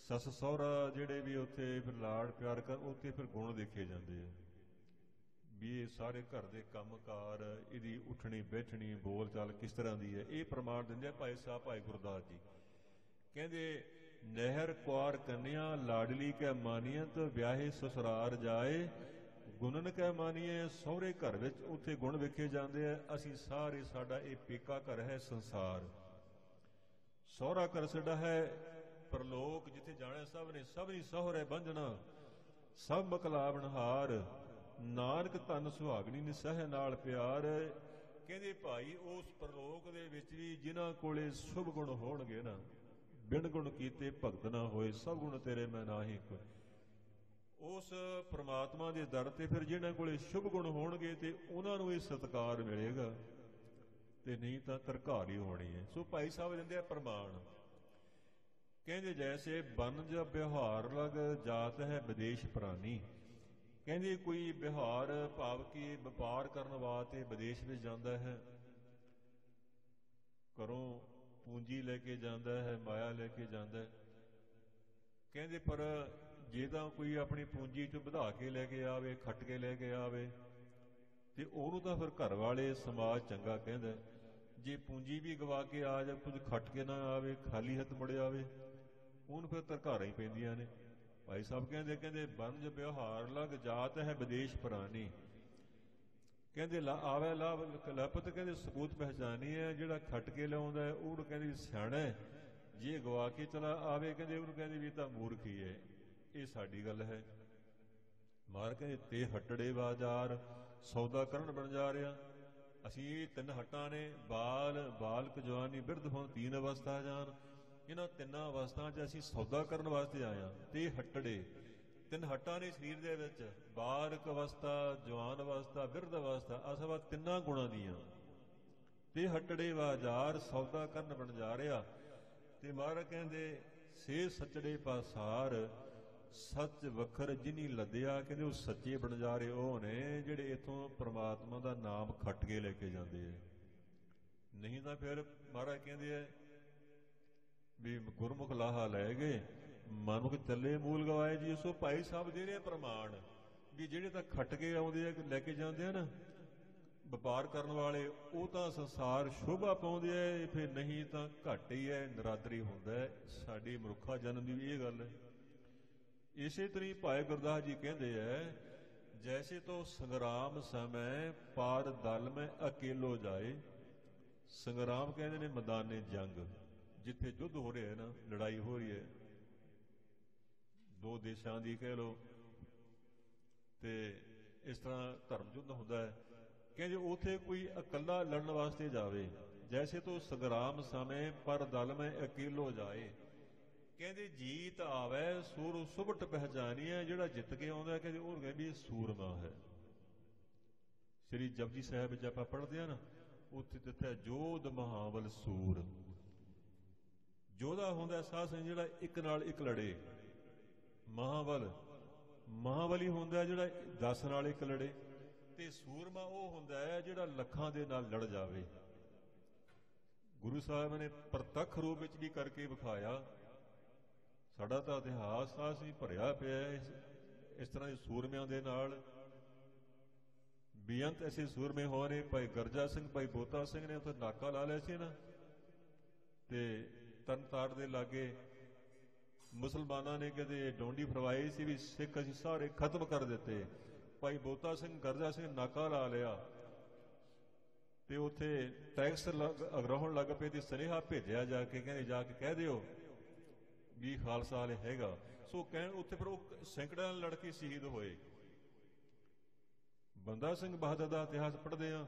ਸੱਸ ਸਹੁਰਾ ਜਿਹੜੇ ਵੀ ਉੱਥੇ ਫਿਰ ਲਾਡ ਪਿਆਰ ਕਰ, ਉੱਥੇ ਫਿਰ ਗੁਣ ਦੇਖੇ ਜਾਂਦੇ ਆ ਵੀ ਇਹ ਸਾਰੇ ਘਰ ਦੇ ਕੰਮਕਾਰ, ਇਹਦੀ ਉੱਠਣੀ, ਬੈਠਣੀ ਬੋਲ ਚਾਲ ਕਿਸ ਤਰ੍ਹਾਂ ਦੀ ਹੈ, ਇਹ ਪ੍ਰਮਾਣ ਦਿੰਦੇ ਆ ਭਾਈ ਸਾਹਿਬ, ਭਾਈ ਗੁਰਦਾਸ ਜੀ। ਕਹਿੰਦੇ, ਨਹਿਰ ਕੁਆਰ ਕੰਨਿਆ, ਲਾਡਲੀ ਕੈ ਮਾਨੀਅਤ ਵਿਆਹੇ ਸਸਰਾਰ ਜਾਏ। ਗੁਣਨ ਕੈ ਮਾਨੀਏ ਸਹੁਰੇ ਘਰ ਵਿੱਚ ਉੱਥੇ ਗੁਣ ਵੇਖੇ ਜਾਂਦੇ ਆ। ਅਸੀਂ ਸਾਰੇ ਸਾਡਾ ਇਹ ਪੇਕਾ ਘਰ ਹੈ ਸੰਸਾਰ। ਸਹੁਰਾ ਘਰ ਸਾਡਾ ਹੈ ਪਰਲੋਕ, ਜਿੱਥੇ ਜਾਣਾ ਸਭ ਨੇ ਸਭ ਨੇ ਸਹੁਰੇ ਬੰਧਣਾ ਸਭ ਮਕਲਾਵਣ ਹਾਰ ਨਾਨਕ ਧਨ ਸੁਹਾਗਣੀ ਨੇ ਸਹਿ ਨਾਲ ਪਿਆਰ, ਕਹਿੰਦੇ ਭਾਈ ਉਸ ਪ੍ਰਲੋਕ ਦੇ ਵਿੱਚ ਵੀ ਜਿਨ੍ਹਾਂ ਕੋਲੇ ਸ਼ੁਭ ਗੁਣ ਹੋਣਗੇ ਨਾ, ਬਿਨ ਗੁਣ ਕੀਤੇ ਭਗਤ ਨਾ ਹੋਏ, ਸਭ ਗੁਣ ਤੇਰੇ ਮੈਂ ਨਾਹੀ ਕੋਈ ਉਸ ਪ੍ਰਮਾਤਮਾ ਦੇ ਦਰ ਤੇ ਫਿਰ ਜਿਹਨਾਂ ਕੋਲੇ ਸ਼ੁਭ ਗੁਣ ਹੋਣਗੇ ਤੇ ਉਹਨਾਂ ਨੂੰ ਇਹ ਸਤਕਾਰ ਮਿਲੇਗਾ, ਤੇ ਨਹੀਂ ਤਾਂ ਤਰਕਾਰ ਹੀ ਹੋਣੀ ਹੈ। ਸੋ ਭਾਈ ਸਾਹਿਬ ਦਿੰਦੇ ਆ ਪ੍ਰਮਾਣ। ਕਹਿੰਦੇ ਜੈਸੇ ਬਨਜ ਵਿਹਾਰ ਲਗ ਜਾਤ ਹੈ ਵਿਦੇਸ਼ ਪ੍ਰਾਨੀ ਕਹਿੰਦੇ, ਕੋਈ ਵਿਹਾਰ ਭਾਵ ਕਿ ਵਪਾਰ ਕਰਨ ਵਾਸਤੇ ਵਿਦੇਸ਼ ਵਿੱਚ ਜਾਂਦਾ ਹੈ, ਘਰੋਂ ਪੂੰਜੀ ਲੈ ਕੇ ਜਾਂਦਾ ਹੈ, ਮਾਇਆ ਲੈ ਕੇ ਜਾਂਦਾ ਹੈ। ਕਹਿੰਦੇ, ਪਰ ਜੇ ਤਾਂ ਕੋਈ ਆਪਣੀ ਪੂੰਜੀ ਚ ਵਧਾ ਕੇ ਲੈ ਕੇ ਆਵੇ, ਖੱਟ ਕੇ ਲੈ ਕੇ ਆਵੇ, ਤੇ ਉਹਨੂੰ ਤਾਂ ਫਿਰ ਘਰ ਵਾਲੇ ਸਮਾਜ ਚੰਗਾ ਕਹਿੰਦਾ ਜੇ ਪੂੰਜੀ ਵੀ ਗਵਾ ਕੇ ਆ ਜਾ, ਕੁਝ ਖੱਟ ਕੇ ਨਾ ਆਵੇ, ਖਾਲੀ ਹੱਥ ਮੁੜ ਆਵੇ, ਉਹਨੂੰ ਫਿਰ ਤਰਕਾਰਾਂ ਹੀ ਪੈਂਦੀਆਂ ਨੇ। ਭਾਈ ਸਾਹਿਬ ਕਹਿੰਦੇ ਕਹਿੰਦੇ ਬੰਜ ਵਿਵਹਾਰ ਲਗ ਜਾਤ ਹੈ ਵਿਦੇਸ਼ ਪੁਰਾਣੀ। ਕਹਿੰਦੇ, ਲਾ ਆਵੇ ਲਾਭ ਕਲਪਤ, ਕਹਿੰਦੇ, ਸਬੂਤ ਪਹਿਚਾਨੀ ਹੈ, ਜਿਹੜਾ ਖੱਟ ਕੇ ਲਿਆਉਂਦਾ ਹੈ, ਉਹਨੂੰ ਕਹਿੰਦੇ ਸਿਆਣਾ ਜੇ ਗਵਾ ਕੇ ਚਲਾ ਆਵੇ, ਕਹਿੰਦੇ, ਉਹਨੂੰ ਕਹਿੰਦੇ ਵੀ ਇਹ ਤਾਂ ਮੂਰਖੀ ਹੈ। ਇਹ ਸਾਡੀ ਗੱਲ ਹੈ। ਮਾਰ ਕਹਿੰਦੇ, ਤੇ ਹੱਟੜੇ ਬਾਜ਼ਾਰ, ਸੌਦਾ ਕਰਨ ਬਣ ਜਾ ਰਿਹਾ। ਅਸੀਂ ਇਹ ਤਿੰਨ ਹੱਟਾਂ ਨੇ, ਬਾਲ, ਬਾਲਕ ਜਵਾਨੀ ਬਿਰਧ ਹੋਣ, ਤੀਨ ਅਵਸਥਾ ਜਾਣ। ਇਹਨਾਂ ਤਿੰਨਾਂ ਅਵਸਥਾਵਾਂ 'ਚ ਅਸੀਂ ਸੌਦਾ ਕਰਨ ਵਾਸਤੇ ਆਏ ਹਾਂ, ਤੇ ਹੱਟੜੇ। ਤਿੰਨ ਹੱਟਾਂ ਨੇ ਸਰੀਰ ਦੇ ਵਿੱਚ ਬਾਲਕ ਅਵਸਥਾ, ਜਵਾਨ ਅਵਸਥਾ, ਬਿਰਧ ਅਵਸਥਾ ਅਸਵਾ ਤਿੰਨਾਂ ਗੁਣਾਂ ਦੀਆਂ। ਤੇ ਹੱਟੜੇ ਬਾਜ਼ਾਰ ਸੌਦਾ ਕਰਨ ਬਣ ਜਾ ਰਿਹਾ। ਤੇ ਮਹਾਰਾਜ ਕਹਿੰਦੇ, ਸੇ ਸੱਚੜੇ ਪਾਸਾਰ, ਸੱਚ ਵਖਰ ਜਿਨੀ ਲੱਦਿਆ, ਕਹਿੰਦੇ ਉਹ ਸੱਚੇ ਬਣ ਜਾ ਰਹੇ ਉਹ ਨੇ, ਜਿਹੜੇ ਇਥੋਂ ਪ੍ਰਮਾਤਮਾ ਦਾ ਨਾਮ ਖੱਟ ਕੇ ਲੈ ਕੇ ਜਾਂਦੇ ਆ। ਨਹੀਂ ਤਾਂ ਫਿਰ ਮਹਾਰਾਜ ਕਹਿੰਦੇ ਆ ਵੀ ਗੁਰਮੁਖ ਲਾਹਾ ਲੈ ਗਏ। ਮਨੁੱਖ ਚੱਲੇ ਮੂਲ ਗਵਾਏ ਜੀ, ਸੋ ਭਾਈ ਸਾਹਿਬ ਜਿਹੜੇ ਪ੍ਰਮਾਣ, ਵੀ ਜਿਹੜੇ ਤਾਂ ਖੱਟ ਕੇ ਆਉਂਦੇ ਆ, ਲੈ ਕੇ ਜਾਂਦੇ ਆ ਨਾ, ਵਪਾਰ ਕਰਨ ਵਾਲੇ, ਉਹ ਤਾਂ ਸੰਸਾਰ ਸ਼ੋਭਾ ਪਾਉਂਦੇ ਐ ਫਿਰ ਨਹੀਂ ਤਾਂ ਘੱਟ ਹੀ ਹੈ ਨਰਾਦਰੀ ਹੁੰਦਾ ਹੈ। ਸਾਡੀ ਮਨੁੱਖਾ ਜਨਮ ਦੀ ਵੀ ਇਹ ਗੱਲ ਹੈ। ਇਸੇ ਤਰੀ ਭਾਈ ਗੁਰਦਾਸ ਜੀ ਕਹਿੰਦੇ ਐ ਜੈਸੇ ਤੋ ਸੰਗਰਾਮ ਸਮੈ ਪਾਰ ਦਲ ਮੈਂ ਅਕੇਲੋ ਜਾਏ, ਸੰਗਰਾਮ ਕਹਿੰਦੇ ਨੇ ਮੈਦਾਨੇ ਜੰਗ। ਜਿੱਥੇ ਯੁੱਧ ਹੋ ਰਿਹਾ ਹੈ ਨਾ, ਲੜਾਈ ਹੋ ਰਹੀ ਹੈ। ਦੋ ਦੇਸ਼ਾਂ ਦੀ ਕਹਿ ਲੋ ਤੇ ਇਸ ਤਰ੍ਹਾਂ ਧਰਮ ਯੁੱਧ ਹੁੰਦਾ ਹੈ। ਕਹਿੰਦੇ ਉਥੇ ਕੋਈ ਇਕੱਲਾ ਲੜਨ ਵਾਸਤੇ ਜਾਵੇ, ਜੈਸੇ ਤੋ ਸੰਗਰਾਮ ਸਮੇਂ ਪਰ ਦਲ ਮੈਂ ਅਕੇਲੋ ਜਾਏ। ਕਹਿੰਦੇ ਜੀਤ ਆਵੇ, ਸੂਰ ਸੁਭਟ ਹੈ ਜਿਹੜਾ ਜਿੱਤ ਕੇ ਆਉਂਦਾ ਕਹਿੰਦੇ ਉਹ ਕਹਿੰਦੀ ਸੂਰਮਾ ਹੈ। ਸ੍ਰੀ ਜਪਜੀ ਸਾਹਿਬ ਵਿੱਚ ਆਪਾਂ ਪੜ੍ਹਦੇ ਆ ਨਾ, ਉੱਥੇ ਦਿੱਤਾ ਜੋਧ ਮਹਾਵਲ ਸੂਰ। ਜੋਧਾ ਹੁੰਦਾ ਸਾਧ ਸੰਗ ਜਿਹੜਾ ਇੱਕ ਨਾਲ ਇੱਕ ਲੜੇ। ਮਹਾਵਲ ਮਹਾਬਲੀ ਹੁੰਦਾ ਜਿਹੜਾ 10 ਨਾਲ ਇੱਕ ਲੜੇ। ਤੇ ਸੂਰਮਾ ਉਹ ਹੁੰਦਾ ਹੈ ਜਿਹੜਾ ਲੱਖਾਂ ਦੇ ਨਾਲ ਲੜ ਜਾਵੇ। ਗੁਰੂ ਸਾਹਿਬ ਨੇ ਪ੍ਰਤੱਖ ਰੂਪ ਵਿੱਚ ਵੀ ਕਰਕੇ ਵਿਖਾਇਆ। ਸਾਡਾ ਤਾਂ ਇਤਿਹਾਸ ਆ ਸੀ ਭਰਿਆ ਪਿਆ ਇਸ, ਇਸ ਤਰ੍ਹਾਂ ਦੇ ਸੂਰਮਿਆਂ ਦੇ ਨਾਲ। ਬੇਅੰਤ ਐਸੇ ਸੂਰਮੇ ਹੋ ਹੋਣੇ ਭਾਈ ਗਰਜਾ ਸਿੰਘ ਭਾਈ ਬੋਤਾ ਸਿੰਘ ਨੇ ਉੱਥੇ ਨਾਕਾ ਲਾ ਲਿਆ ਸੀ ਨਾ। ਤੇ ਤਨਤਾਰ ਦੇ ਲਾਗੇ ਮੁਸਲਮਾਨਾਂ ਨੇ ਕਦੇ ਡੋਂਡੀ ਫਰਵਾਈ ਸੀ ਵੀ ਸਿੱਖ ਅਸੀਂ ਸਾਰੇ ਖਤਮ ਕਰ ਦਿੱਤੇ। ਭਾਈ ਬੋਤਾ ਸਿੰਘ, ਗਰਜਾ ਸਿੰਘ ਨਾਕਾ ਲਾ ਲਿਆ ਤੇ ਉੱਥੇ ਟੈਕਸ ਅਗਰਾਉਣ ਲੱਗ ਪਏ ਤੇ ਸੁਨੇਹਾ ਭੇਜਿਆ ਜਾ ਕੇ, ਕਹਿੰਦੇ ਜਾ ਕੇ ਕਹਿ ਦਿਓ ਵੀ ਖਾਲਸਾ ਵਾਲੇ ਹੈਗਾ। ਸੋ ਕਹਿਣ ਉੱਥੇ ਫਿਰ ਉਹ ਸੈਂਕੜਿਆਂ ਲੜਕੇ ਸ਼ਹੀਦ ਹੋਏ। ਬੰਦਾ ਸਿੰਘ ਬਹਾਦਰ ਦਾ ਇਤਿਹਾਸ ਪੜ੍ਹਦੇ ਆ।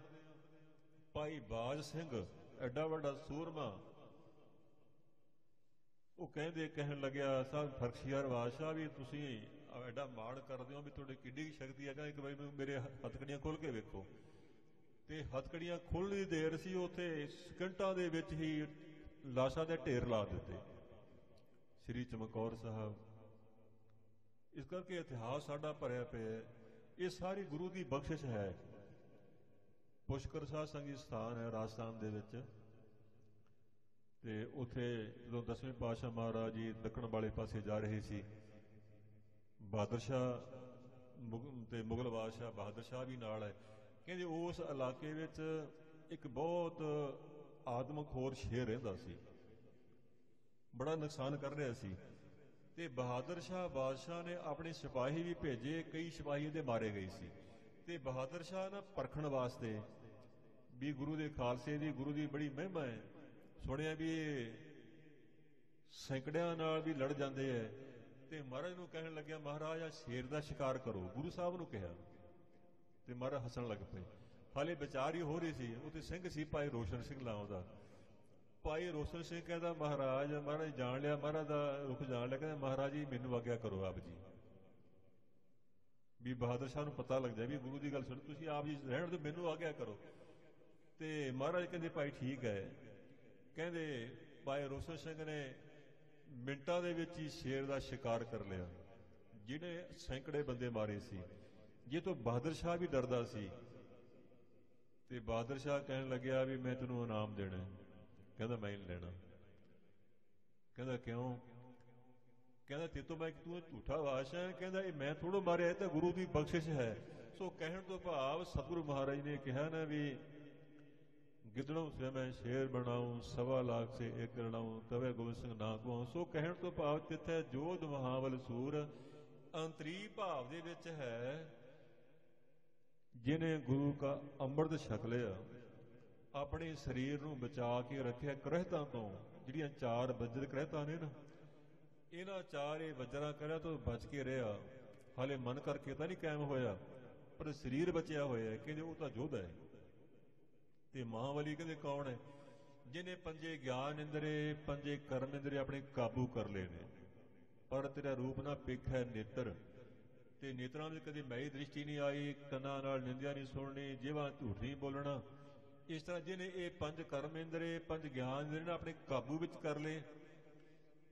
ਭਾਈ ਬਾਜ ਸਿੰਘ, ਐਡਾ ਵੱਡਾ ਸੂਰਮਾ ਉਹ ਕਹਿੰਦੇ, ਕਹਿਣ ਲੱਗਿਆ ਸਾਹਿਬ ਫਰਖਸ਼ੀਆਰ ਬਾਦਸ਼ਾਹ ਵੀ ਤੁਸੀਂ ਐਡਾ ਮਾਣ ਕਰਦੇ ਹੋ ਵੀ ਤੁਹਾਡੇ ਕਿੱਡੀ ਸ਼ਕਤੀ ਹੈ ਕਹਿੰਦਾ ਇੱਕ ਵਾਰੀ ਮੇਰੇ ਹੱਥਕੜੀਆਂ ਖੋਲ ਕੇ ਵੇਖੋ। ਤੇ ਹੱਥਕੜੀਆਂ ਖੁੱਲ੍ਹਣ ਦੀ ਦੇਰ ਸੀ, ਉੱਥੇ ਸਕਿੰਟਾਂ ਦੇ ਵਿੱਚ ਹੀ ਲਾਸ਼ਾਂ ਦੇ ਢੇਰ ਲਾ ਦਿੱਤੇ। ਸ੍ਰੀ ਚਮਕੌਰ ਸਾਹਿਬ, ਇਸ ਕਰਕੇ ਇਤਿਹਾਸ ਸਾਡਾ ਭਰਿਆ ਪਿਆ ਇਹ ਸਾਰੀ ਗੁਰੂ ਦੀ ਬਖਸ਼ਿਸ਼ ਹੈ। ਪੁਸ਼ਕਰ ਸਾਧ ਸੰਗੀ ਸਥਾਨ ਹੈ ਰਾਜਸਥਾਨ ਦੇ ਵਿੱਚ। ਤੇ ਉਥੇ ਜਦੋਂ ਦਸਵੇਂ ਪਾਤਸ਼ਾਹ ਮਹਾਰਾਜ ਜੀ ਦੱਖਣ ਵਾਲੇ ਪਾਸੇ ਜਾ ਰਹੇ ਸੀ, ਬਹਾਦਰ ਸ਼ਾਹ ਤੇ ਮੁਗਲ ਬਾਦਸ਼ਾਹ ਬਹਾਦਰ ਸ਼ਾਹ ਵੀ ਨਾਲ ਹੈ ਕਹਿੰਦੇ ਉਸ ਇਲਾਕੇ ਵਿੱਚ ਇੱਕ ਬਹੁਤ ਆਦਮਖੋਰ ਸ਼ੇਰ ਰਹਿੰਦਾ ਸੀ। ਬੜਾ ਨੁਕਸਾਨ ਕਰ ਰਿਹਾ ਸੀ। ਤੇ ਬਹਾਦਰ ਸ਼ਾਹ ਬਾਦਸ਼ਾਹ ਨੇ ਆਪਣੇ ਸਿਪਾਹੀ ਵੀ ਭੇਜੇ, ਕਈ ਸਿਪਾਹੀ ਦੇ ਮਾਰੇ ਗਏ ਸੀ। ਤੇ ਬਹਾਦਰ ਸ਼ਾਹ ਨਾ ਪਰਖਣ ਵਾਸਤੇ ਵੀ ਗੁਰੂ ਦੇ ਖਾਲਸੇ ਦੀ, ਗੁਰੂ ਦੀ ਬੜੀ ਮਹਿਮਾ ਹੈ। ਸੁਣਿਆ ਵੀ ਇਹ ਸੈਂਕੜਿਆਂ ਨਾਲ ਵੀ ਲੜ ਜਾਂਦੇ ਐ ਤੇ ਮਹਾਰਾਜ ਨੂੰ ਕਹਿਣ ਲੱਗਿਆ, ਮਹਾਰਾਜ ਆ ਸ਼ੇਰ ਦਾ ਸ਼ਿਕਾਰ ਕਰੋ। ਗੁਰੂ ਸਾਹਿਬ ਨੂੰ ਕਿਹਾ ਤੇ ਮਹਾਰਾਜ ਹੱਸਣ ਲੱਗ ਪਏ। ਹਾਲੇ ਵਿਚਾਰ ਹੀ ਹੋ ਰਹੀ ਸੀ, ਉੱਥੇ ਸਿੰਘ ਸੀ ਭਾਈ ਰੋਸ਼ਨ ਸਿੰਘ ਲਾਉਂ ਦਾ ਭਾਈ ਰੋਸ਼ਨ ਸਿੰਘ ਕਹਿੰਦਾ, ਮਹਾਰਾਜ ਮਹਾਰਾਜ ਜਾਣ ਲਿਆ, ਮਹਾਰਾਜ ਦਾ ਰੁਖ ਜਾਣ ਲਿਆ। ਕਹਿੰਦਾ, ਮਹਾਰਾਜ ਜੀ, ਮੈਨੂੰ ਆਗਿਆ ਕਰੋ ਆਪ ਜੀ। ਵੀ ਬਹਾਦਰ ਸ਼ਾਹ ਨੂੰ ਪਤਾ ਲੱਗ ਜਾਏ ਵੀ ਗੁਰੂ ਦੀ ਗੱਲ ਸੁਣ, ਤੁਸੀਂ ਆਪ ਜੀ ਰਹਿਣ ਤੇ ਮੈਨੂੰ ਆਗਿਆ ਕਰੋ। ਤੇ ਮਹਾਰਾਜ ਕਹਿੰਦੇ, ਭਾਈ ਠੀਕ ਹੈ ਕਹਿੰਦੇ ਭਾਈ ਰੋਸ਼ਨ ਸਿੰਘ ਨੇ ਮਿੰਟਾਂ ਦੇ ਵਿੱਚ ਹੀ ਸ਼ੇਰ ਦਾ ਸ਼ਿਕਾਰ ਕਰ ਲਿਆ ਜਿਹੜੇ ਸੈਂਕੜੇ ਬੰਦੇ ਮਾਰੇ ਸੀ। ਜੇ ਤੋਂ ਬਹਾਦਰ ਸ਼ਾਹ ਵੀ ਡਰਦਾ ਸੀ, ਤੇ ਬਹਾਦਰ ਸ਼ਾਹ ਕਹਿਣ ਲੱਗਿਆ ਵੀ ਮੈਂ ਤੈਨੂੰ ਇਨਾਮ ਦੇਣਾ ਕਹਿੰਦਾ, ਮੈਂ ਨਹੀਂ ਲੈਣਾ। ਕਹਿੰਦਾ, ਕਿਉਂ? ਕਹਿੰਦਾ ਤੇ ਤੋਂ ਮੈਂ ਤੂੰ ਝੂਠਾ ਬਾਦਸ਼ਾਹ ਹੈ। ਕਹਿੰਦਾ, ਇਹ ਮੈਂ ਥੋੜੋ ਮਾਰਿਆ, ਇਹ ਤਾਂ ਗੁਰੂ ਦੀ ਬਖਸ਼ਿਸ਼ ਹੈ। ਸੋ ਕਹਿਣ ਤੋਂ ਭਾਵ ਸਤਿਗੁਰੂ ਮਹਾਰਾਜ ਨੇ ਕਿਹਾ ਨਾ ਵੀ ਗਿੱਦੜੋਂ ਸੇ ਮੈਂ ਸ਼ੇਰ ਬਣਾਉਂ, ਸਵਾ ਲਾਖ ਸੇ ਇੱਕ ਲੜਾਉਂ ਤਵੇ ਗੋਬਿੰਦ ਸਿੰਘ ਨਾ ਕੋ ਸੋ ਕਹਿਣ ਤੋਂ ਭਾਵ ਤਿੱਥੇ ਜੋਧ ਮਹਾਵਲ ਸੂਰ, ਅੰਤਰੀ ਭਾਵ ਦੇ ਵਿੱਚ ਹੈ ਜਿਨੇ ਗੁਰੂ ਕਾ ਅੰਮ੍ਰਿਤ ਛਕ ਲਿਆ, ਆਪਣੇ ਸਰੀਰ ਨੂੰ ਬਚਾ ਕੇ ਰੱਖਿਆ ਕਰਹਿਤਾਂ ਤੋਂ। ਜਿਹੜੀਆਂ ਚਾਰ ਵਜਰ ਕਰਹਿਤਾਂ ਨੇ ਨਾ, ਇਹਨਾਂ ਚਾਰ ਇਹ ਵਜਰਾਂ ਕਰਿਆ ਤੋਂ ਬਚ ਕੇ ਰਿਹਾ। ਹਾਲੇ ਮਨ ਕਰਕੇ ਤਾਂ ਨਹੀਂ ਕਾਇਮ ਹੋਇਆ, ਪਰ ਸਰੀਰ ਬਚਿਆ ਹੋਇਆ ਕਿ ਕਹਿੰਦੇ ਉਹ ਤਾਂ ਜੋਧ ਹੈ। ਤੇ ਮਹਾਵਲੀ ਕਹਿੰਦੇ ਕੌਣ ਹੈ? ਜਿਨੇ ਪੰਜੇ ਗਿਆਨ ਇੰਦਰੇ, ਪੰਜੇ ਕਰਮ ਇੰਦਰੇ ਆਪਣੇ ਕਾਬੂ ਕਰ ਲਏ ਨੇ। ਪਰ ਤੇਰਾ ਰੂਪ ਨਾ ਪਿਖ ਹੈ ਨੇਤਰ। ਤੇ ਨੇਤਰਾਂ ਵਿੱਚ ਕਦੇ ਮੈਈ ਦ੍ਰਿਸ਼ਟੀ ਨਹੀਂ ਆਈ, ਕੰਨਾਂ ਨਾਲ ਨਿੰਦਿਆ ਨਹੀਂ ਸੁਣਨੀ ਜਿਵਾਂ ਝੂਠ ਨਹੀਂ ਬੋਲਣਾ। ਇਸ ਤਰ੍ਹਾਂ ਜਿਹਨੇ ਇਹ ਪੰਜ ਕਰਮ ਇੰਦਰੇ, ਪੰਜ ਗਿਆਨ ਇੰਦਰੇ ਨਾ ਆਪਣੇ ਕਾਬੂ ਵਿੱਚ ਕਰ ਲਏ,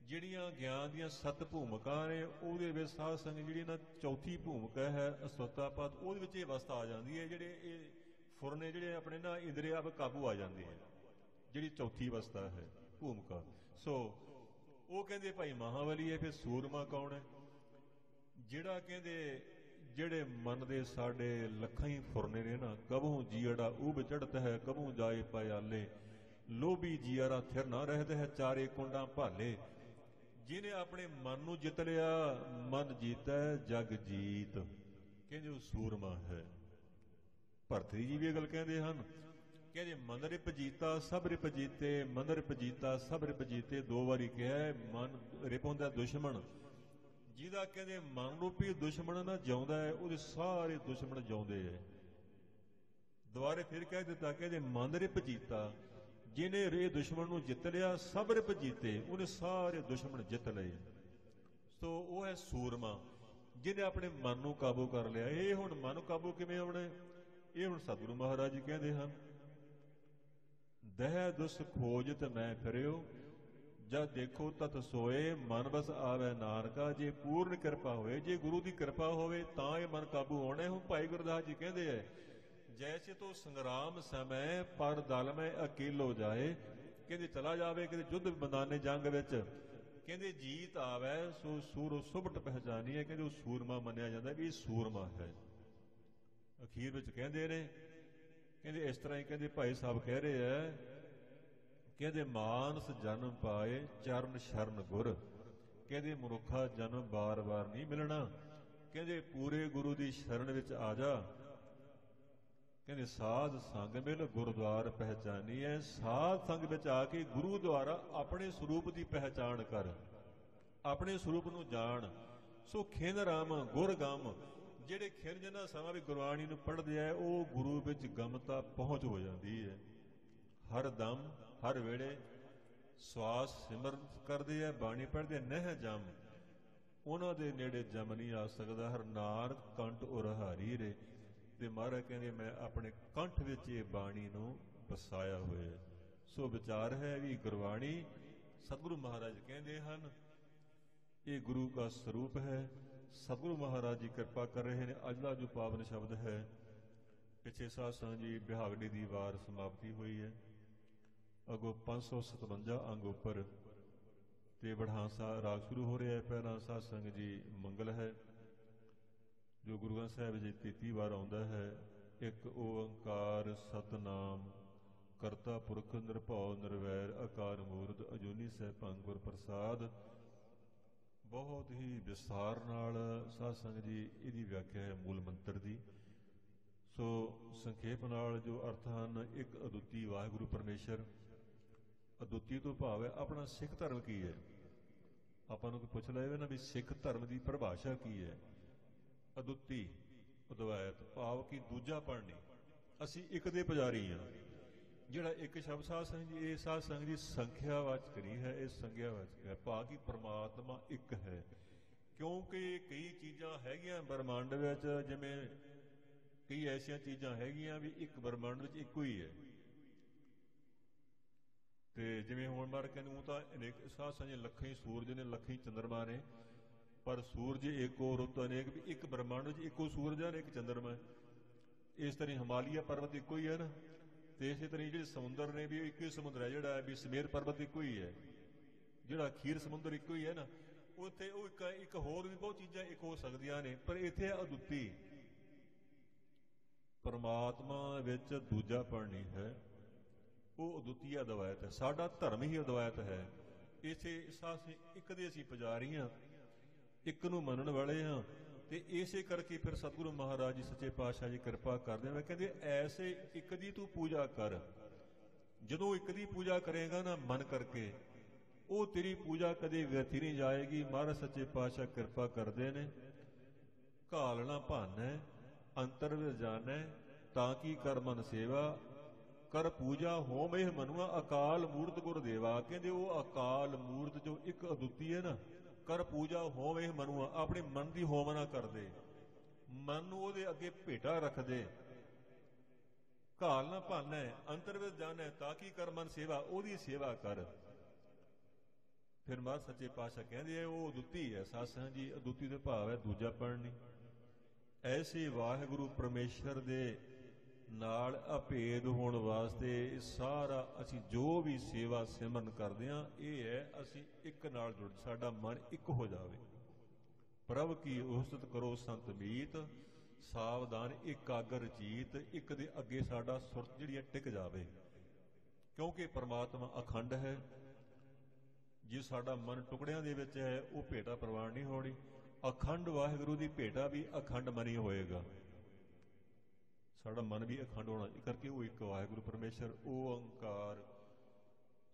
ਜਿਹੜੀਆਂ ਗਿਆਨ ਦੀਆਂ ਸੱਤ ਭੂਮਿਕਾ ਨੇ, ਉਹਦੇ ਵਿੱਚ ਸਾਧ ਸੰਗ ਜਿਹੜੀ ਨਾ ਚੌਥੀ ਭੂਮਿਕਾ ਹੈ ਅਸਵਤਾਪਤ ਉਹਦੇ ਵਿੱਚ ਇਹ ਅਵਸਥਾ ਆ ਜਾਂਦੀ ਹੈ, ਜਿਹੜੇ ਇਹ ਫੁਰਨੇ ਜਿਹੜੇ ਆਪਣੇ ਨਾ ਇੰਦਰੀ ਆਪ ਕਾਬੂ ਆ ਜਾਂਦੇ ਹੈ। ਜਿਹੜੀ ਚੌਥੀ ਅਵਸਥਾ ਹੈ, ਭੂਮਿਕਾ। ਸੋ, ਉਹ ਕਹਿੰਦੇ ਭਾਈ ਮਹਾਵਲੀ ਹੈ, ਫਿਰ ਸੂਰਮਾ ਕੌਣ ਹੈ? ਜਿਹੜਾ ਕਹਿੰਦੇ, ਜਿਹੜੇ ਮਨ ਦੇ ਸਾਡੇ ਲੱਖਾਂ ਹੀ ਫੁਰਨੇ ਨੇ ਨਾ, ਕਬਹੂ ਜੀੜਾ ਉਬ ਚੜਤ ਹੈ, ਕਬਹੂ ਜਾਏ ਪਿਆਲੇ ਲੋਭੀ ਜੀਆਰਾ ਥਿਰ ਨਾ ਰਹਦੇ ਹੈ, ਚਾਰੇ ਕੁੰਡਾਂ ਭਾਲੇ। ਜਿਹਨੇ ਆਪਣੇ ਮਨ ਨੂੰ ਜਿੱਤ ਲਿਆ, ਮਨ ਜੀਤੈ ਜਗ ਜੀਤ। ਕਹਿੰਦੇ ਉਹ ਸੂਰਮਾ ਹੈ। ਭਰਤਰੀ ਜੀ ਵੀ ਇਹ ਗੱਲ ਕਹਿੰਦੇ ਹਨ ਕਹਿੰਦੇ ਮਨ ਰਿਪ ਜੀਤਾ ਸਭ ਰਿਪ ਜੀਤੇ ਮਨ ਰਿਪ ਜੀਤਾ ਸਭ ਰਿਪ ਜੀਤੇ ਦੋ ਵਾਰੀ ਕਿਹਾ ਹੈ, ਮਨ ਰਿਪ ਹੁੰਦਾ ਦੁਸ਼ਮਣ। ਜਿਹਦਾ ਕਹਿੰਦੇ ਮਨ ਰੂਪੀ ਦੁਸ਼ਮਣ ਨਾ ਜਿਉਂਦਾ ਹੈ ਉਹਦੇ ਸਾਰੇ ਦੁਸ਼ਮਣ ਜਿਉਂਦੇ ਐ ਦੁਬਾਰੇ ਫਿਰ ਕਹਿ ਦਿੱਤਾ ਕਹਿੰਦੇ ਮਨ ਰਿਪ ਜੀਤਾ ਜਿਹਨੇ ਰੇ ਦੁਸ਼ਮਣ ਨੂੰ ਜਿੱਤ ਲਿਆ ਸਭ ਰਿਪ ਜੀਤੇ ਉਹਨੇ ਸਾਰੇ ਦੁਸ਼ਮਣ ਜਿੱਤ ਲਏ। ਸੋ ਉਹ ਹੈ ਸੂਰਮਾ ਜਿਹਨੇ ਆਪਣੇ ਮਨ ਨੂੰ ਕਾਬੂ ਕਰ ਲਿਆ। ਇਹ ਹੁਣ ਮਨ ਨੂੰ ਕਾਬੂ ਕਿਵੇਂ ਆਉਣਾ ਇਹ ਹੁਣ ਸਤਿਗੁਰੂ ਮਹਾਰਾਜ ਜੀ ਕਹਿੰਦੇ ਹਨ, ਦਹਿ ਦੁਸ ਖੋਜਤ ਮੈਂ ਫਿਰਿਓ, ਜਦ ਦੇਖੋ ਤਤ ਸੋਏ, ਮਨ ਬਸ ਆਵੇ ਨਾਨਕਾ, ਜੇ ਪੂਰਨ ਕਿਰਪਾ ਹੋਵੇ, ਜੇ ਗੁਰੂ ਦੀ ਕਿਰਪਾ ਹੋਵੇ, ਤਾਂ ਇਹ ਮਨ ਕਾਬੂ ਹੋਣਾ ਹੁਣ ਭਾਈ ਗੁਰਦਾਸ ਜੀ ਕਹਿੰਦੇ ਐ, ਜੈਸੇ ਤੋ ਸੰਗਰਾਮ ਸਮੈ, ਪਰ ਦਲ ਮੈਂ ਅਕੇਲੋ ਜਾਏ। ਕਹਿੰਦੇ ਚਲਾ ਜਾਵੇ ਕਿਤੇ ਯੁੱਧ ਮੈਦਾਨੇ ਜੰਗ ਵਿੱਚ। ਕਹਿੰਦੇ ਜੀਤ ਆਵੇ, ਸੋ ਸੂਰ ਸੁਭਟ ਹੈ ਕਹਿੰਦੇ ਉਹ ਸੂਰਮਾ ਮੰਨਿਆ ਜਾਂਦਾ ਵੀ ਇਹ ਸੂਰਮਾ ਹੈ। ਅਖੀਰ ਵਿੱਚ ਕਹਿੰਦੇ ਨੇ, ਕਹਿੰਦੇ ਇਸ ਤਰ੍ਹਾਂ ਹੀ ਕਹਿੰਦੇ ਭਾਈ ਸਾਹਿਬ ਕਹਿ ਰਹੇ ਐ ਕਹਿੰਦੇ ਮਾਨਸ ਜਨਮ ਪਾਏ ਚਰਨ ਸ਼ਰਨ ਗੁਰ, ਕਹਿੰਦੇ ਮਨੁੱਖਾ ਜਨਮ ਬਾਰ-ਬਾਰ ਨਹੀਂ ਮਿਲਣਾ, ਕਹਿੰਦੇ ਪੂਰੇ ਗੁਰੂ ਦੀ ਸ਼ਰਨ ਵਿੱਚ ਆ ਜਾ, ਕਹਿੰਦੇ ਸਾਧ ਸੰਗ ਮਿਲ ਗੁਰਦੁਆਰ ਪਹਿਚਾਨੀਐ ਸਾਧ ਸੰਗ ਵਿੱਚ ਆ ਕੇ ਗੁਰੂ ਦੁਆਰਾ ਆਪਣੇ ਸਰੂਪ ਦੀ ਪਹਿਚਾਣ ਕਰ, ਆਪਣੇ ਸਰੂਪ ਨੂੰ ਜਾਣ ਸੋ ਖਿੰਨ ਰਾਮ ਗੁਰ ਗਮ ਜਿਹੜੇ ਖਿੰਨ ਜਿਹਨਾਂ ਸਮਾਂ ਵੀ ਗੁਰਬਾਣੀ ਨੂੰ ਪੜ੍ਹਦੇ ਆ, ਉਹ ਗੁਰੂ ਵਿੱਚ ਗਮਤਾ ਪਹੁੰਚ ਹੋ ਜਾਂਦੀ ਹੈ। ਹਰ ਦਮ, ਹਰ ਵੇਲੇ ਸਵਾਸ ਸਿਮਰਨ ਕਰਦੇ ਆ, ਬਾਣੀ ਪੜ੍ਹਦੇ ਨਹਿ ਜਮ। ਉਹਨਾਂ ਦੇ ਨੇੜੇ ਜਮ ਨਹੀਂ ਆ ਸਕਦਾ। ਹਰ ਨਾਰ ਕੰਠ ਉਰ ਹਾਰੀ ਰੇ। ਤੇ ਮਹਾਰਾਜ ਕਹਿੰਦੇ, ਮੈਂ ਆਪਣੇ ਕੰਠ ਵਿੱਚ ਇਹ ਬਾਣੀ ਨੂੰ ਵਸਾਇਆ ਹੋਇਆ ਸੋ ਵਿਚਾਰ ਹੈ ਵੀ ਗੁਰਬਾਣੀ ਸਤਿਗੁਰੂ ਮਹਾਰਾਜ ਕਹਿੰਦੇ ਹਨ, ਇਹ ਗੁਰੂ ਦਾ ਸਰੂਪ ਹੈ। ਸਤਿਗੁਰੂ ਮਹਾਰਾਜ ਜੀ ਕਿਰਪਾ ਕਰ ਰਹੇ ਨੇ। ਅੱਜ ਦਾ ਜੋ ਪਾਵਨ ਸ਼ਬਦ ਹੈ, ਪਿਛੇ ਸਾਧ ਸੰਗਤ ਜੀ ਬਿਹਾਗੜੀ ਦੀ ਵਾਰ ਸਮਾਪਤੀ ਹੋਈ ਹੈ। ਅਗੋ 557 ਅੰਗ ਉੱਪਰ ਤੇ ਬੜਹਾਂਸਾ ਰਾਗ ਸ਼ੁਰੂ ਹੋ ਰਿਹਾ ਹੈ। ਪਹਿਲਾਂ ਸਾਧ ਸੰਗਤ ਜੀ ਮੰਗਲ ਹੈ, ਜੋ ਗੁਰੂ ਗ੍ਰੰਥ ਸਾਹਿਬ ਜੀ 33 ਵਾਰ ਆਉਂਦਾ ਹੈ। ਇੱਕ ਓੰਕਾਰ ਸਤਨਾਮ, ਕਰਤਾ ਪੁਰਖ ਨਿਰਭਉ ਨਿਰਵੈਰ ਅਕਾਰ ਮੂਰਤ ਅਜੂਨੀ ਸਹਿ ਗੁਰ ਪ੍ਰਸਾਦ। ਬਹੁਤ ਹੀ ਵਿਸਥਾਰ ਨਾਲ ਸਾਧ ਸੰਗਤ ਜੀ ਇਹਦੀ ਵਿਆਖਿਆ ਹੈ ਮੂਲ ਮੰਤਰ ਦੀ। ਸੋ ਸੰਖੇਪ ਨਾਲ ਜੋ ਅਰਥ ਹਨ, ਇੱਕ ਅਦੁੱਤੀ ਵਾਹਿਗੁਰੂ ਪਰਮੇਸ਼ਰ। ਅਦੁੱਤੀ ਤੋਂ ਭਾਵ ਹੈ ਆਪਣਾ ਸਿੱਖ ਧਰਮ ਕੀ ਹੈ? ਆਪਾਂ ਨੂੰ ਪੁੱਛ ਲਏ ਨਾ ਵੀ ਸਿੱਖ ਧਰਮ ਦੀ ਪਰਿਭਾਸ਼ਾ ਕੀ ਹੈ? ਅਦੁੱਤੀ, ਉਦਵਾਇਤ, ਭਾਵ ਕਿ ਦੂਜਾ ਪੜਨੀ ਅਸੀਂ ਇੱਕ ਦੇ ਪੁਜਾਰੀ ਹਾਂ। ਜਿਹੜਾ ਇੱਕ ਸ਼ਬਦ ਸਾਧ ਸੰਗ ਜੀ ਇਹ ਸਾਧ ਸੰਗ ਦੀ ਸੰਖਿਆ ਵਾਚਕ ਨਹੀਂ ਹੈ ਇਹ ਸੰਖਿਆ ਵਾਚਕ ਹੈ। ਭਾਵ ਕਿ ਪ੍ਰਮਾਤਮਾ ਇੱਕ ਹੈ। ਕਿਉਂਕਿ ਕਈ ਚੀਜ਼ਾਂ ਹੈਗੀਆਂ ਬ੍ਰਹਮੰਡ ਵਿੱਚ, ਜਿਵੇਂ ਕਈ ਐਸੀਆਂ ਚੀਜ਼ਾਂ ਹੈਗੀਆਂ ਵੀ ਇੱਕ ਬ੍ਰਹਮੰਡ ਵਿੱਚ ਇੱਕੋ ਹੀ ਹੈ। ਤੇ ਜਿਵੇਂ ਹੁਣ ਮਾਰ ਕਹਿੰਦੇ ਤਾਂ ਅਨੇਕ ਸਾਧ ਸੰਗ ਲੱਖਾਂ ਹੀ ਸੂਰਜ ਨੇ, ਲੱਖਾਂ ਚੰਦਰਮਾ ਨੇ, ਪਰ ਸੂਰਜ ਇੱਕੋ ਰੁੱਤ ਅਨੇਕ ਵੀ ਇੱਕ ਬ੍ਰਹਮੰਡ ਵਿੱਚ ਇੱਕੋ ਸੂਰਜ ਹੈ ਇੱਕ ਚੰਦਰਮਾ ਹੈ। ਇਸ ਤਰ੍ਹਾਂ ਹੀ ਹਿਮਾਲਿਆ ਪਰਬਤ ਇੱਕੋ ਹੀ ਹੈ ਨਾ। ਤੇ ਇਸੇ ਤਰ੍ਹਾਂ ਜਿਹੜੇ ਸਮੁੰਦਰ ਨੇ ਵੀ ਇੱਕੋ ਹੀ ਸਮੁੰਦਰ ਹੈ, ਜਿਹੜਾ ਵੀ ਸਮੇਰ ਪਰਬਤ ਇੱਕੋ ਹੀ ਹੈ। ਜਿਹੜਾ ਖੀਰ ਸਮੁੰਦਰ ਇੱਕੋ ਹੀ ਹੈ ਨਾ, ਉੱਥੇ ਉਹ ਇੱਕ ਇੱਕ ਹੋਰ ਵੀ ਬਹੁਤ ਚੀਜ਼ਾਂ ਇੱਕ ਹੋ ਸਕਦੀਆਂ ਨੇ, ਪਰ ਇੱਥੇ ਹੈ ਅਦੁੱਤੀ। ਪਰਮਾਤਮਾ ਵਿੱਚ ਦੂਜਾ ਪਣ ਹੈ, ਉਹ ਅਦੁੱਤੀ ਅਦਵਾਇਤ ਹੈ। ਸਾਡਾ ਧਰਮ ਹੀ ਅਦਵੈਤ ਹੈ। ਇਸੇ ਸਾਸੇ ਇੱਕ ਦੇ ਅਸੀਂ ਪੁਜਾਰੀ ਹਾਂ, ਇੱਕ ਨੂੰ ਮੰਨਣ ਵਾਲੇ ਹਾਂ ਤੇ ਇਸੇ ਕਰਕੇ ਫਿਰ ਸਤਿਗੁਰੂ ਮਹਾਰਾਜ ਜੀ ਸੱਚੇ ਪਾਤਸ਼ਾਹ ਜੀ ਕਿਰਪਾ ਕਰਦੇ ਨੇ ਕਹਿੰਦੇ, ਐਸੇ ਇੱਕ ਦੀ ਤੂੰ ਪੂਜਾ ਕਰ। ਜਦੋਂ ਇੱਕ ਦੀ ਪੂਜਾ ਕਰੇਗਾ ਨਾ ਮਨ ਕਰਕੇ, ਉਹ ਤੇਰੀ ਪੂਜਾ ਕਦੇ ਵਿਅਰਥੀ ਨਹੀਂ ਜਾਏਗੀ। ਮਹਾਰਾਜ ਸੱਚੇ ਪਾਤਸ਼ਾਹ ਕਿਰਪਾ ਕਰਦੇ ਨੇ। ਘਾਲਣਾ ਭਾਨੈ, ਅੰਤਰ ਵਿੱਚ ਤਾਂ ਕੀ ਕਰ ਮਨ ਸੇਵਾ? ਕਰ ਪੂਜਾ ਹੋਮ ਇਹ ਮਨੁਆ, ਅਕਾਲ ਮੂਰਤ ਗੁਰ ਦੇਵਾ। ਕਹਿੰਦੇ, ਉਹ ਅਕਾਲ ਮੂਰਤ ਜੋ ਇੱਕ ਅਦੁੱਤੀ ਹੈ ਨਾ ਕਰ ਪੂਜਾ ਹੋਵੇ ਮਨੁਆ ਆਪਣੇ ਮਨ ਦੀ ਹੋਮਨਾ ਕਰਦੇ ਮਨ ਨੂੰ ਉਹਦੇ ਅੱਗੇ ਭੇਟਾ ਰੱਖਦੇ ਘਾਲ ਨਾ ਭਾਨੈ, ਅੰਤਰ ਵਿੱਚ ਜਾਣੈ ਤਾਂ ਕੀ ਕਰ ਮਨ ਸੇਵਾ? ਉਹਦੀ ਸੇਵਾ ਕਰ। ਫਿਰ ਮਾ ਸੱਚੇ ਪਾਤਸ਼ਾਹ ਕਹਿੰਦੇ ਆ, ਉਹ ਅਦੁੱਤੀ ਹੈ ਸਾਸਾਂ ਜੀ, ਅਦੁੱਤੀ ਦੇ ਭਾਵ ਹੈ ਦੂਜਾ ਪੜਨੀ ਐਸੇ ਵਾਹਿਗੁਰੂ ਪਰਮੇਸ਼ਰ ਦੇ ਨਾਲ ਅਭੇਦ ਹੋਣ ਵਾਸਤੇ ਸਾਰਾ ਅਸੀਂ ਜੋ ਵੀ ਸੇਵਾ ਸਿਮਰਨ ਕਰਦੇ ਹਾਂ, ਇਹ ਹੈ ਅਸੀਂ ਇੱਕ ਨਾਲ ਜੁੜ ਸਾਡਾ ਮਨ ਇੱਕ ਹੋ ਜਾਵੇ। ਪ੍ਰਭ ਕੀ ਉਸਤਤ ਕਰੋ ਸੰਤ ਮੀਤ, ਸਾਵਧਾਨ ਇਕਾਗਰ ਚੀਤ ਇੱਕ ਦੇ ਅੱਗੇ ਸਾਡਾ ਸੁਰਤ ਜਿਹੜੀ ਹੈ ਟਿਕ ਜਾਵੇ। ਕਿਉਂਕਿ ਪਰਮਾਤਮਾ ਅਖੰਡ ਹੈ, ਜੇ ਸਾਡਾ ਮਨ ਟੁਕੜਿਆਂ ਦੇ ਵਿੱਚ ਹੈ, ਉਹ ਭੇਟਾ ਪ੍ਰਵਾਨ ਨਹੀਂ ਹੋਣੀ। ਅਖੰਡ ਵਾਹਿਗੁਰੂ ਦੀ ਭੇਟਾ ਵੀ ਅਖੰਡ ਮਨੀ ਹੋਏਗਾ। ਸਾਡਾ ਮਨ ਵੀ ਅਖੰਡ ਹੋਣਾ ਇਹ ਕਰਕੇ ਉਹ ਇੱਕ ਵਾਹਿਗੁਰੂ ਪਰਮੇਸ਼ਰ ਓੰਕਾਰ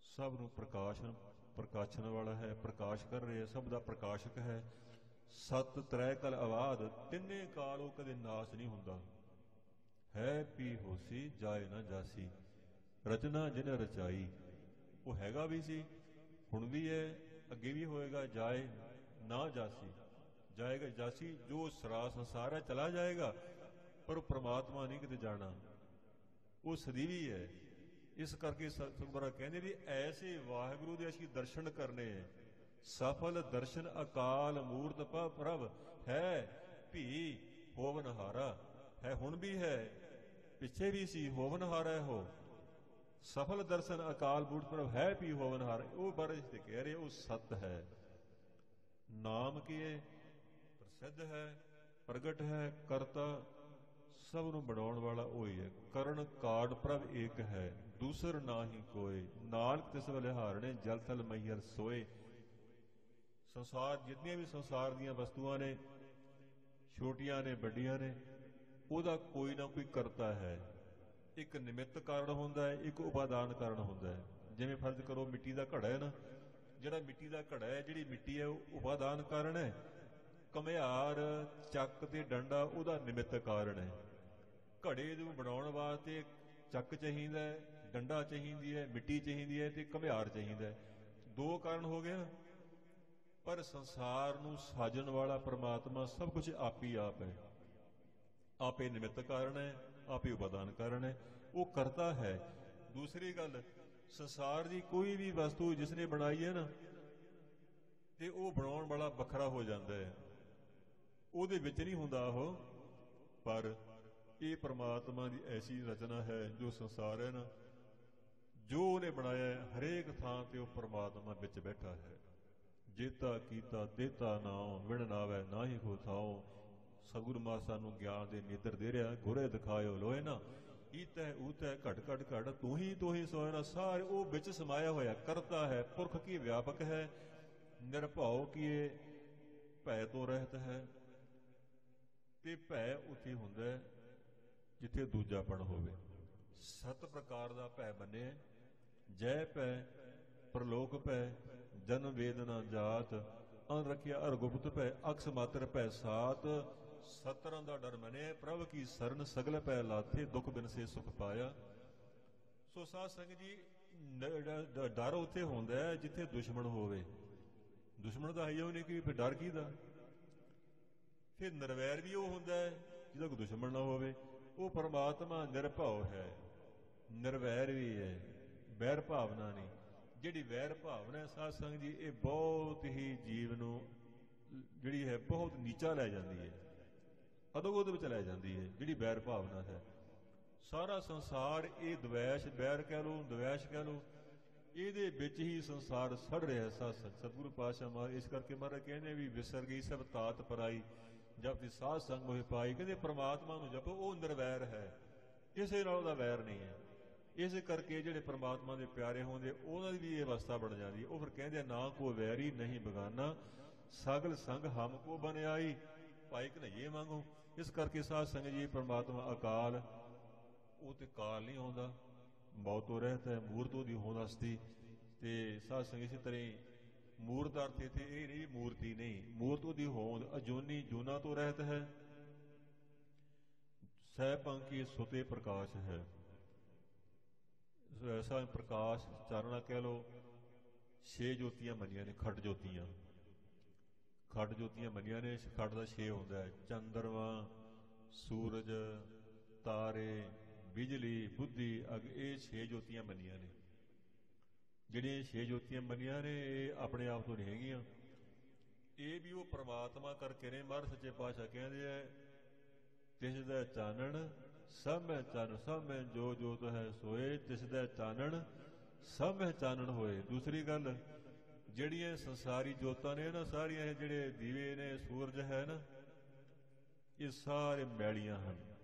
ਸਭ ਨੂੰ ਪ੍ਰਕਾਸ਼ਨ ਪ੍ਰਕਾਸ਼ਨ ਵਾਲਾ ਹੈ, ਪ੍ਰਕਾਸ਼ ਕਰ ਰਿਹਾ, ਸਭ ਦਾ ਪ੍ਰਕਾਸ਼ਕ ਹੈ। ਸਤ ਤ੍ਰੈ ਕਲ ਆਵਾਦ ਤਿੰਨੇ ਕਾਲ ਉਹ ਕਦੇ ਨਾਸ ਨਹੀਂ ਹੁੰਦਾ। ਹੈ ਪੀ ਹੋਸੀ, ਜਾਏ ਨਾ ਜਾਸੀ, ਰਚਨਾ ਜਿਨ ਰਚਾਈ। ਉਹ ਹੈਗਾ ਵੀ ਸੀ, ਹੁਣ ਵੀ ਹੈ, ਅੱਗੇ ਵੀ ਹੋਏਗਾ, ਜਾਏ ਨਾ ਜਾਸੀ। ਜਾਏਗਾ ਜਾਸੀ, ਜੋ ਸਰਾ ਸੰਸਾਰ ਹੈ, ਚਲਾ ਜਾਏਗਾ। ਪਰ ਉਹ ਪ੍ਰਮਾਤਮਾ ਨਹੀਂ ਕਿਤੇ ਜਾਣਾ। ਉਹ ਸਦੀਵੀ ਹੈ। ਇਸ ਕਰਕੇ ਸਤਿਗੁਰਾਂ ਕਹਿੰਦੇ ਵੀ ਐਸੇ ਵਾਹਿਗੁਰੂ ਦੇ ਅਸੀਂ ਦਰਸ਼ਨ ਕਰਨੇ ਹੈ। ਸਫਲ ਦਰਸ਼ਨ ਅਕਾਲ ਮੂਰਤ ਪਾ, ਪ੍ਰਭ ਹੈ ਭੀ ਹੋਵਨਹਾਰਾ। ਹੈ ਹੁਣ ਵੀ ਹੈ, ਪਿੱਛੇ ਵੀ ਸੀ ਹੋਵਨਹਾਰਾ ਹੋ ਸਫਲ ਦਰਸ਼ਨ ਅਕਾਲ ਮੂਰਤ ਪ੍ਰਭ ਹੈ ਭੀ ਹੋਵਨਹਾਰ। ਉਹ ਬਾਰੇ ਤੇ ਕਹਿ ਰਹੇ ਉਹ ਸਤ ਹੈ। ਨਾਮ ਕੀ ਪ੍ਰਸਿੱਧ ਹੈ, ਪ੍ਰਗਟ ਹੈ, ਕਰਤਾ ਸਭ ਨੂੰ ਬਣਾਉਣ ਵਾਲਾ ਉਹ ਹੀ ਹੈ। ਕਰਨ ਕਾੜ ਪ੍ਰਭ ਏਕ ਹੈ, ਦੂਸਰ ਨਾਹੀ ਕੋਏ। ਨਾਨਕ ਤਿਸ ਵਲੇ ਹਾਰਣੇ, ਜਲ ਥਲ ਮਈਰ ਸੋਏ। ਸੰਸਾਰ, ਜਿੰਨੀਆਂ ਵੀ ਸੰਸਾਰ ਦੀਆਂ ਵਸਤੂਆਂ ਨੇ, ਛੋਟੀਆਂ ਨੇ, ਵੱਡੀਆਂ ਨੇ, ਉਹਦਾ ਕੋਈ ਨਾ ਕੋਈ ਕਰਤਾ ਹੈ। ਇੱਕ ਨਿਮਿਤ ਕਾਰਨ ਹੁੰਦਾ ਹੈ, ਇੱਕ ਉਪਾਦਾਨ ਕਾਰਨ ਹੁੰਦਾ ਹੈ। ਜਿਵੇਂ ਫਰਜ਼ ਕਰੋ ਮਿੱਟੀ ਦਾ ਘੜਾ ਹੈ ਨਾ, ਜਿਹੜਾ ਮਿੱਟੀ ਦਾ ਘੜਾ ਹੈ, ਜਿਹੜੀ ਮਿੱਟੀ ਹੈ, ਉਹ ਉਪਾਦਾਨ ਕਾਰਨ ਹੈ। ਕਮਿਆਰ, ਚੱਕ ਤੇ ਡੰਡਾ ਉਹਦਾ ਨਿਮਿਤ ਕਾਰਨ ਹੈ। ਘੜੇ ਨੂੰ ਬਣਾਉਣ ਵਾਸਤੇ ਚੱਕ ਚਾਹੀਦਾ ਹੈ, ਡੰਡਾ ਚਾਹੀਦੀ ਹੈ, ਮਿੱਟੀ ਚਾਹੀਦੀ ਹੈ ਤੇ ਕਮਿਆਰ ਚਾਹੀਦਾ ਹੈ। ਦੋ ਕਾਰਨ ਹੋ ਗਏ ਨਾ। ਪਰ ਸੰਸਾਰ ਨੂੰ ਸਾਜਣ ਵਾਲਾ ਪ੍ਰਮਾਤਮਾ ਸਭ ਕੁਝ ਆਪ ਹੀ ਆਪ ਹੈ। ਆਪੇ ਨਿਮਿਤ ਕਾਰਨ ਹੈ, ਆਪੇ ਉਪਾਦਾਨ ਕਾਰਨ ਹੈ। ਉਹ ਕਰਤਾ ਹੈ। ਦੂਸਰੀ ਗੱਲ, ਸੰਸਾਰ ਦੀ ਕੋਈ ਵੀ ਵਸਤੂ ਜਿਸ ਨੇ ਬਣਾਈ ਹੈ ਨਾ, ਤੇ ਉਹ ਬਣਾਉਣ ਵਾਲਾ ਵੱਖਰਾ ਹੋ ਜਾਂਦਾ ਹੈ। ਉਹਦੇ ਵਿੱਚ ਨਹੀਂ ਹੁੰਦਾ ਉਹ, ਪਰ ਇਹ ਪ੍ਰਮਾਤਮਾ ਦੀ ਐਸੀ ਰਚਨਾ ਹੈ ਜੋ ਸੰਸਾਰ ਹੈ ਨਾ, ਜੋ ਉਹਨੇ ਬਣਾਇਆ ਹੈ, ਹਰੇਕ ਥਾਂ ਤੇ ਉਹ ਪ੍ਰਮਾਤਮਾ ਵਿੱਚ ਬੈਠਾ ਹੈ। ਜੇਤਾ ਕੀਤਾ, ਦੇਤਾ ਨਾਉ ਵਿਣ ਨਾਵੇ ਨਾਹੀ ਕੋ ਥਾਉ। ਸਗੁਰ ਮਾ ਸਾਨੂੰ ਗਿਆਨ ਦੇ ਨੇਤਰ ਦੇ ਰਿਹਾ ਗੁਰੇ ਦਿਖਾਇਓ ਲੋਏ ਨਾ। ਈਤੈ ਊਤੈ ਘਟ ਘਟ ਘਟ ਤੂੰ ਹੀ ਤੂੰ ਹੀ ਸੋਇਨਾ ਸਾਰੇ ਉਹ ਵਿੱਚ ਸਮਾਇਆ ਹੋਇਆ, ਕਰਤਾ ਹੈ, ਪੁਰਖ ਕੀ ਵਿਆਪਕ ਹੈ। ਨਿਰਭਉ ਕੀਏ, ਭੈ ਤੋਂ ਰਹਿਤ ਹੈ। ਤੇ ਭੈ ਉੱਥੇ ਹੁੰਦਾ ਹੈ ਜਿੱਥੇ ਦੂਜਾਪਣ ਹੋਵੇ। ਸਤ ਪ੍ਰਕਾਰ ਦਾ ਭੈ ਬਨੇ, ਜੈ ਭੈ, ਪ੍ਰਲੋਕ ਭੈ, ਜਨ ਵੇਦਨਾ ਜਾਤ ਅਨ ਰਖਿਆ ਅਰ ਗੁਪਤ ਭੈ, ਅਕਸ ਮਾਤਰ ਭੈ ਸਾਤ, ਸਤਰਾਂ ਦਾ ਡਰ ਮਨੇ, ਪ੍ਰਭ ਕੀ ਸਰਨ ਸਗਲ ਪੈ ਲਾਥੇ, ਦੁਖ ਬਿਨਸੇ ਸੁਖ ਪਾਇਆ। ਸੋ ਸਾਧ ਸੰਗਤ ਜੀ ਡਰ ਉੱਥੇ ਹੁੰਦਾ ਹੈ ਜਿੱਥੇ ਦੁਸ਼ਮਣ ਹੋਵੇ। ਦੁਸ਼ਮਣ ਦਾ ਹੈ ਹੀ ਨਹੀਂ ਕਿ ਫਿਰ ਡਰ ਕੀਦਾ ਫਿਰ ਨਿਰਵੈਰ ਵੀ ਉਹ ਹੁੰਦਾ ਹੈ, ਜਿਹਦਾ ਕੋਈ ਦੁਸ਼ਮਣ ਨਾ ਹੋਵੇ। ਉਹ ਪਰਮਾਤਮਾ ਨਿਰਭਉ ਹੈ। ਨਿਰਵੈਰ ਵੀ ਹੈ। ਵੈਰ ਭਾਵਨਾ ਨਹੀਂ। ਜਿਹੜੀ ਵੈਰ ਭਾਵਨਾ ਹੈ ਸਾਧ ਸੰਗਤ ਜੀ, ਇਹ ਬਹੁਤ ਹੀ ਜੀਵ ਨੂੰ ਜਿਹੜੀ ਹੈ ਬਹੁਤ ਨੀਚਾ ਲੈ ਜਾਂਦੀ ਹੈ। ਅਦੋਗੋਦ ਵਿੱਚ ਲੈ ਜਾਂਦੀ ਹੈ, ਜਿਹੜੀ ਵੈਰ ਭਾਵਨਾ ਹੈ। ਸਾਰਾ ਸੰਸਾਰ ਇਹ ਦਵੈਸ਼, ਵੈਰ ਕਹਿ ਲੋ ਦਵੈਸ਼ ਕਹਿ ਲੋ ਇਹਦੇ ਵਿੱਚ ਹੀ ਸੰਸਾਰ ਸੜ ਰਿਹਾ ਸਾਧ ਸਤਿਗੁਰੂ ਪਾਸ਼ਾ ਮਹਾਰਾਜ ਇਸ ਕਰਕੇ ਮਹਾਰਾਜ ਕਹਿੰਦੇ ਵੀ ਵਿਸਰ ਗਈ ਸਭ ਤਾਤ ਪਰਾਈ। ਜਦ ਦੀ ਸਾਧ ਸੰਗ ਹੋਏ ਪਾਈ, ਕਹਿੰਦੇ ਪ੍ਰਮਾਤਮਾ ਨੂੰ ਜਪੋ, ਉਹ ਨਿਰਵੈਰ ਹੈ। ਕਿਸੇ ਨਾਲ ਉਹਦਾ ਵੈਰ ਨਹੀਂ ਹੈ। ਇਸੇ ਕਰਕੇ ਜਿਹੜੇ ਪ੍ਰਮਾਤਮਾ ਦੇ ਪਿਆਰੇ ਹੁੰਦੇ, ਉਹਨਾਂ ਦੀ ਵੀ ਇਹ ਅਵਸਥਾ ਬਣ ਜਾਂਦੀ ਉਹ ਫਿਰ ਕਹਿੰਦੇ ਨਾ ਕੋ ਵੈਰੀ ਨਹੀਂ ਬਗਾਨਾ, ਸਗਲ ਸੰਗ ਹਮ ਕੋ ਬਨਿਆਈ ਭਾਈ ਕਨਈਏ ਮੰਗੋ? ਇਸ ਕਰਕੇ ਸਾਧ ਸੰਗਤ ਜੀ, ਪ੍ਰਮਾਤਮਾ ਅਕਾਲ, ਉਹ ਤੇ ਕਾਲ ਨਹੀਂ ਆਉਂਦਾ। ਮੌਤੋਂ ਰਹਿਤ ਹੈ, ਮੂਰਤ ਉਹਦੀ ਹੋਂਦ ਹਸਤੀ। ਤੇ ਸਾਧ ਸੰਗਤ ਇਸੇ ਤਰ੍ਹਾਂ ਮੂਰਤ ਅਰਥ ਇਥੇ ਇਹ ਨਹੀਂ ਮੂਰਤੀ ਨਹੀਂ। ਮੂਰਤ ਉਹਦੀ ਹੋਂਦ ਅਜੋਨੀ ਜੂਨਾ ਤੋਂ ਰਹਿਤ ਹੈ। ਸਹਿ ਪੰਕੀ ਸੁਤੇ ਪ੍ਰਕਾਸ਼ ਹੈ। ਐਸਾ ਪ੍ਰਕਾਸ਼ ਚਾਰਣਾ ਕਹਿ ਲੋ ਛੇ ਜੋਤੀਆਂ ਮੰਨੀਆਂ ਨੇ ਖੱਟ ਜੋਤੀਆਂ। ਖੱਟ ਜੋਤੀਆਂ ਮੰਨੀਆਂ ਨੇ ਖੱਟ ਦਾ ਛੇ ਹੁੰਦਾ ਹੈ। ਚੰਦਰਮਾ, ਸੂਰਜ, ਤਾਰੇ, ਬਿਜਲੀ, ਬੁੱਧੀ, ਅਗ, ਇਹ ਛੇ ਜੋਤੀਆਂ ਮੰਨੀਆਂ ਨੇ। ਜਿਹੜੀਆਂ ਛੇ ਜੋਤੀਆਂ ਮੰਨੀਆਂ ਨੇ, ਇਹ ਆਪਣੇ ਆਪ ਤੋਂ ਨਹੀਂ ਹੈਗੀਆਂ। ਇਹ ਵੀ ਉਹ ਪ੍ਰਮਾਤਮਾ ਕਰਕੇ ਨੇ ਮਰ ਸੱਚੇ ਪਾਤਸ਼ਾਹ ਕਹਿੰਦੇ ਆ, ਤਿਸ ਦਾ ਚਾਨਣ ਸਭ ਮੈਂ ਚੰਨ ਸਭ ਮੈਂ ਜੋ ਜੋਤ ਹੈ ਸੋਏ, ਤਿਸ ਦਾ ਚਾਨਣ ਸਭ ਮੈਂ ਚਾਨਣ ਹੋਏ। ਦੂਸਰੀ ਗੱਲ, ਜਿਹੜੀਆਂ ਸੰਸਾਰੀ ਜੋਤਾਂ ਨੇ ਨਾ, ਸਾਰੀਆਂ ਇਹ ਜਿਹੜੇ ਦੀਵੇ ਨੇ, ਸੂਰਜ ਹੈ ਨਾ, ਇਹ ਸਾਰੇ ਮੈਲੀਆਂ ਹਨ।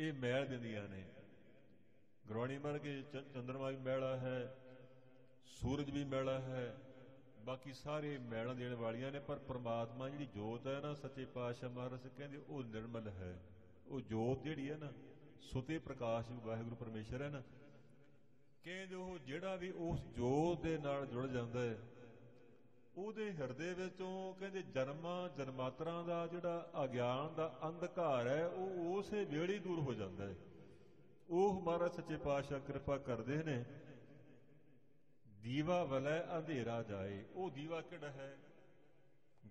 ਇਹ ਮੈਲ ਦਿੰਦੀਆਂ ਨੇ। ਗਰੋਣੀ ਮਰ ਕੇ ਚੰਦਰਮਾ ਵੀ ਮੈਲਾ ਹੈ ਸੂਰਜ ਵੀ ਮੈਲਾ ਹੈ। ਬਾਕੀ ਸਾਰੇ ਮੈਲਾਂ ਦੇਣ ਵਾਲੀਆਂ ਨੇ, ਪਰ ਪ੍ਰਮਾਤਮਾ ਜਿਹੜੀ ਜੋਤ ਹੈ ਨਾ, ਸੱਚੇ ਪਾਤਸ਼ਾਹ ਮਹਾਰਾਜ ਕਹਿੰਦੇ ਉਹ ਨਿਰਮਲ ਹੈ। ਉਹ ਜੋਤ ਜਿਹੜੀ ਹੈ ਨਾ, ਸੁਤੇ ਪ੍ਰਕਾਸ਼ ਵਾਹਿਗੁਰੂ ਪਰਮੇਸ਼ਰ ਹੈ ਨਾ। ਕਹਿੰਦੇ ਉਹ ਜਿਹੜਾ ਵੀ ਉਸ ਜੋਤ ਦੇ ਨਾਲ ਜੁੜ ਜਾਂਦਾ ਹੈ, ਉਹਦੇ ਹਿਰਦੇ ਵਿੱਚੋਂ ਕਹਿੰਦੇ ਜਨਮਾਂ ਜਨਮਾਤਰਾਂ ਦਾ ਜਿਹੜਾ ਅਗਿਆਨ ਦਾ ਅੰਧਕਾਰ ਹੈ, ਉਹ ਉਸੇ ਵੇਲੇ ਦੂਰ ਹੋ ਜਾਂਦਾ ਹੈ। ਉਹ ਮਹਾਰਾਜ ਸੱਚੇ ਪਾਤਸ਼ਾਹ ਕਿਰਪਾ ਕਰਦੇ ਨੇ। ਦੀਵਾ ਵਲੈ ਅੰਧੇਰਾ ਜਾਏ, ਉਹ ਦੀਵਾ ਕਿਹੜਾ ਹੈ?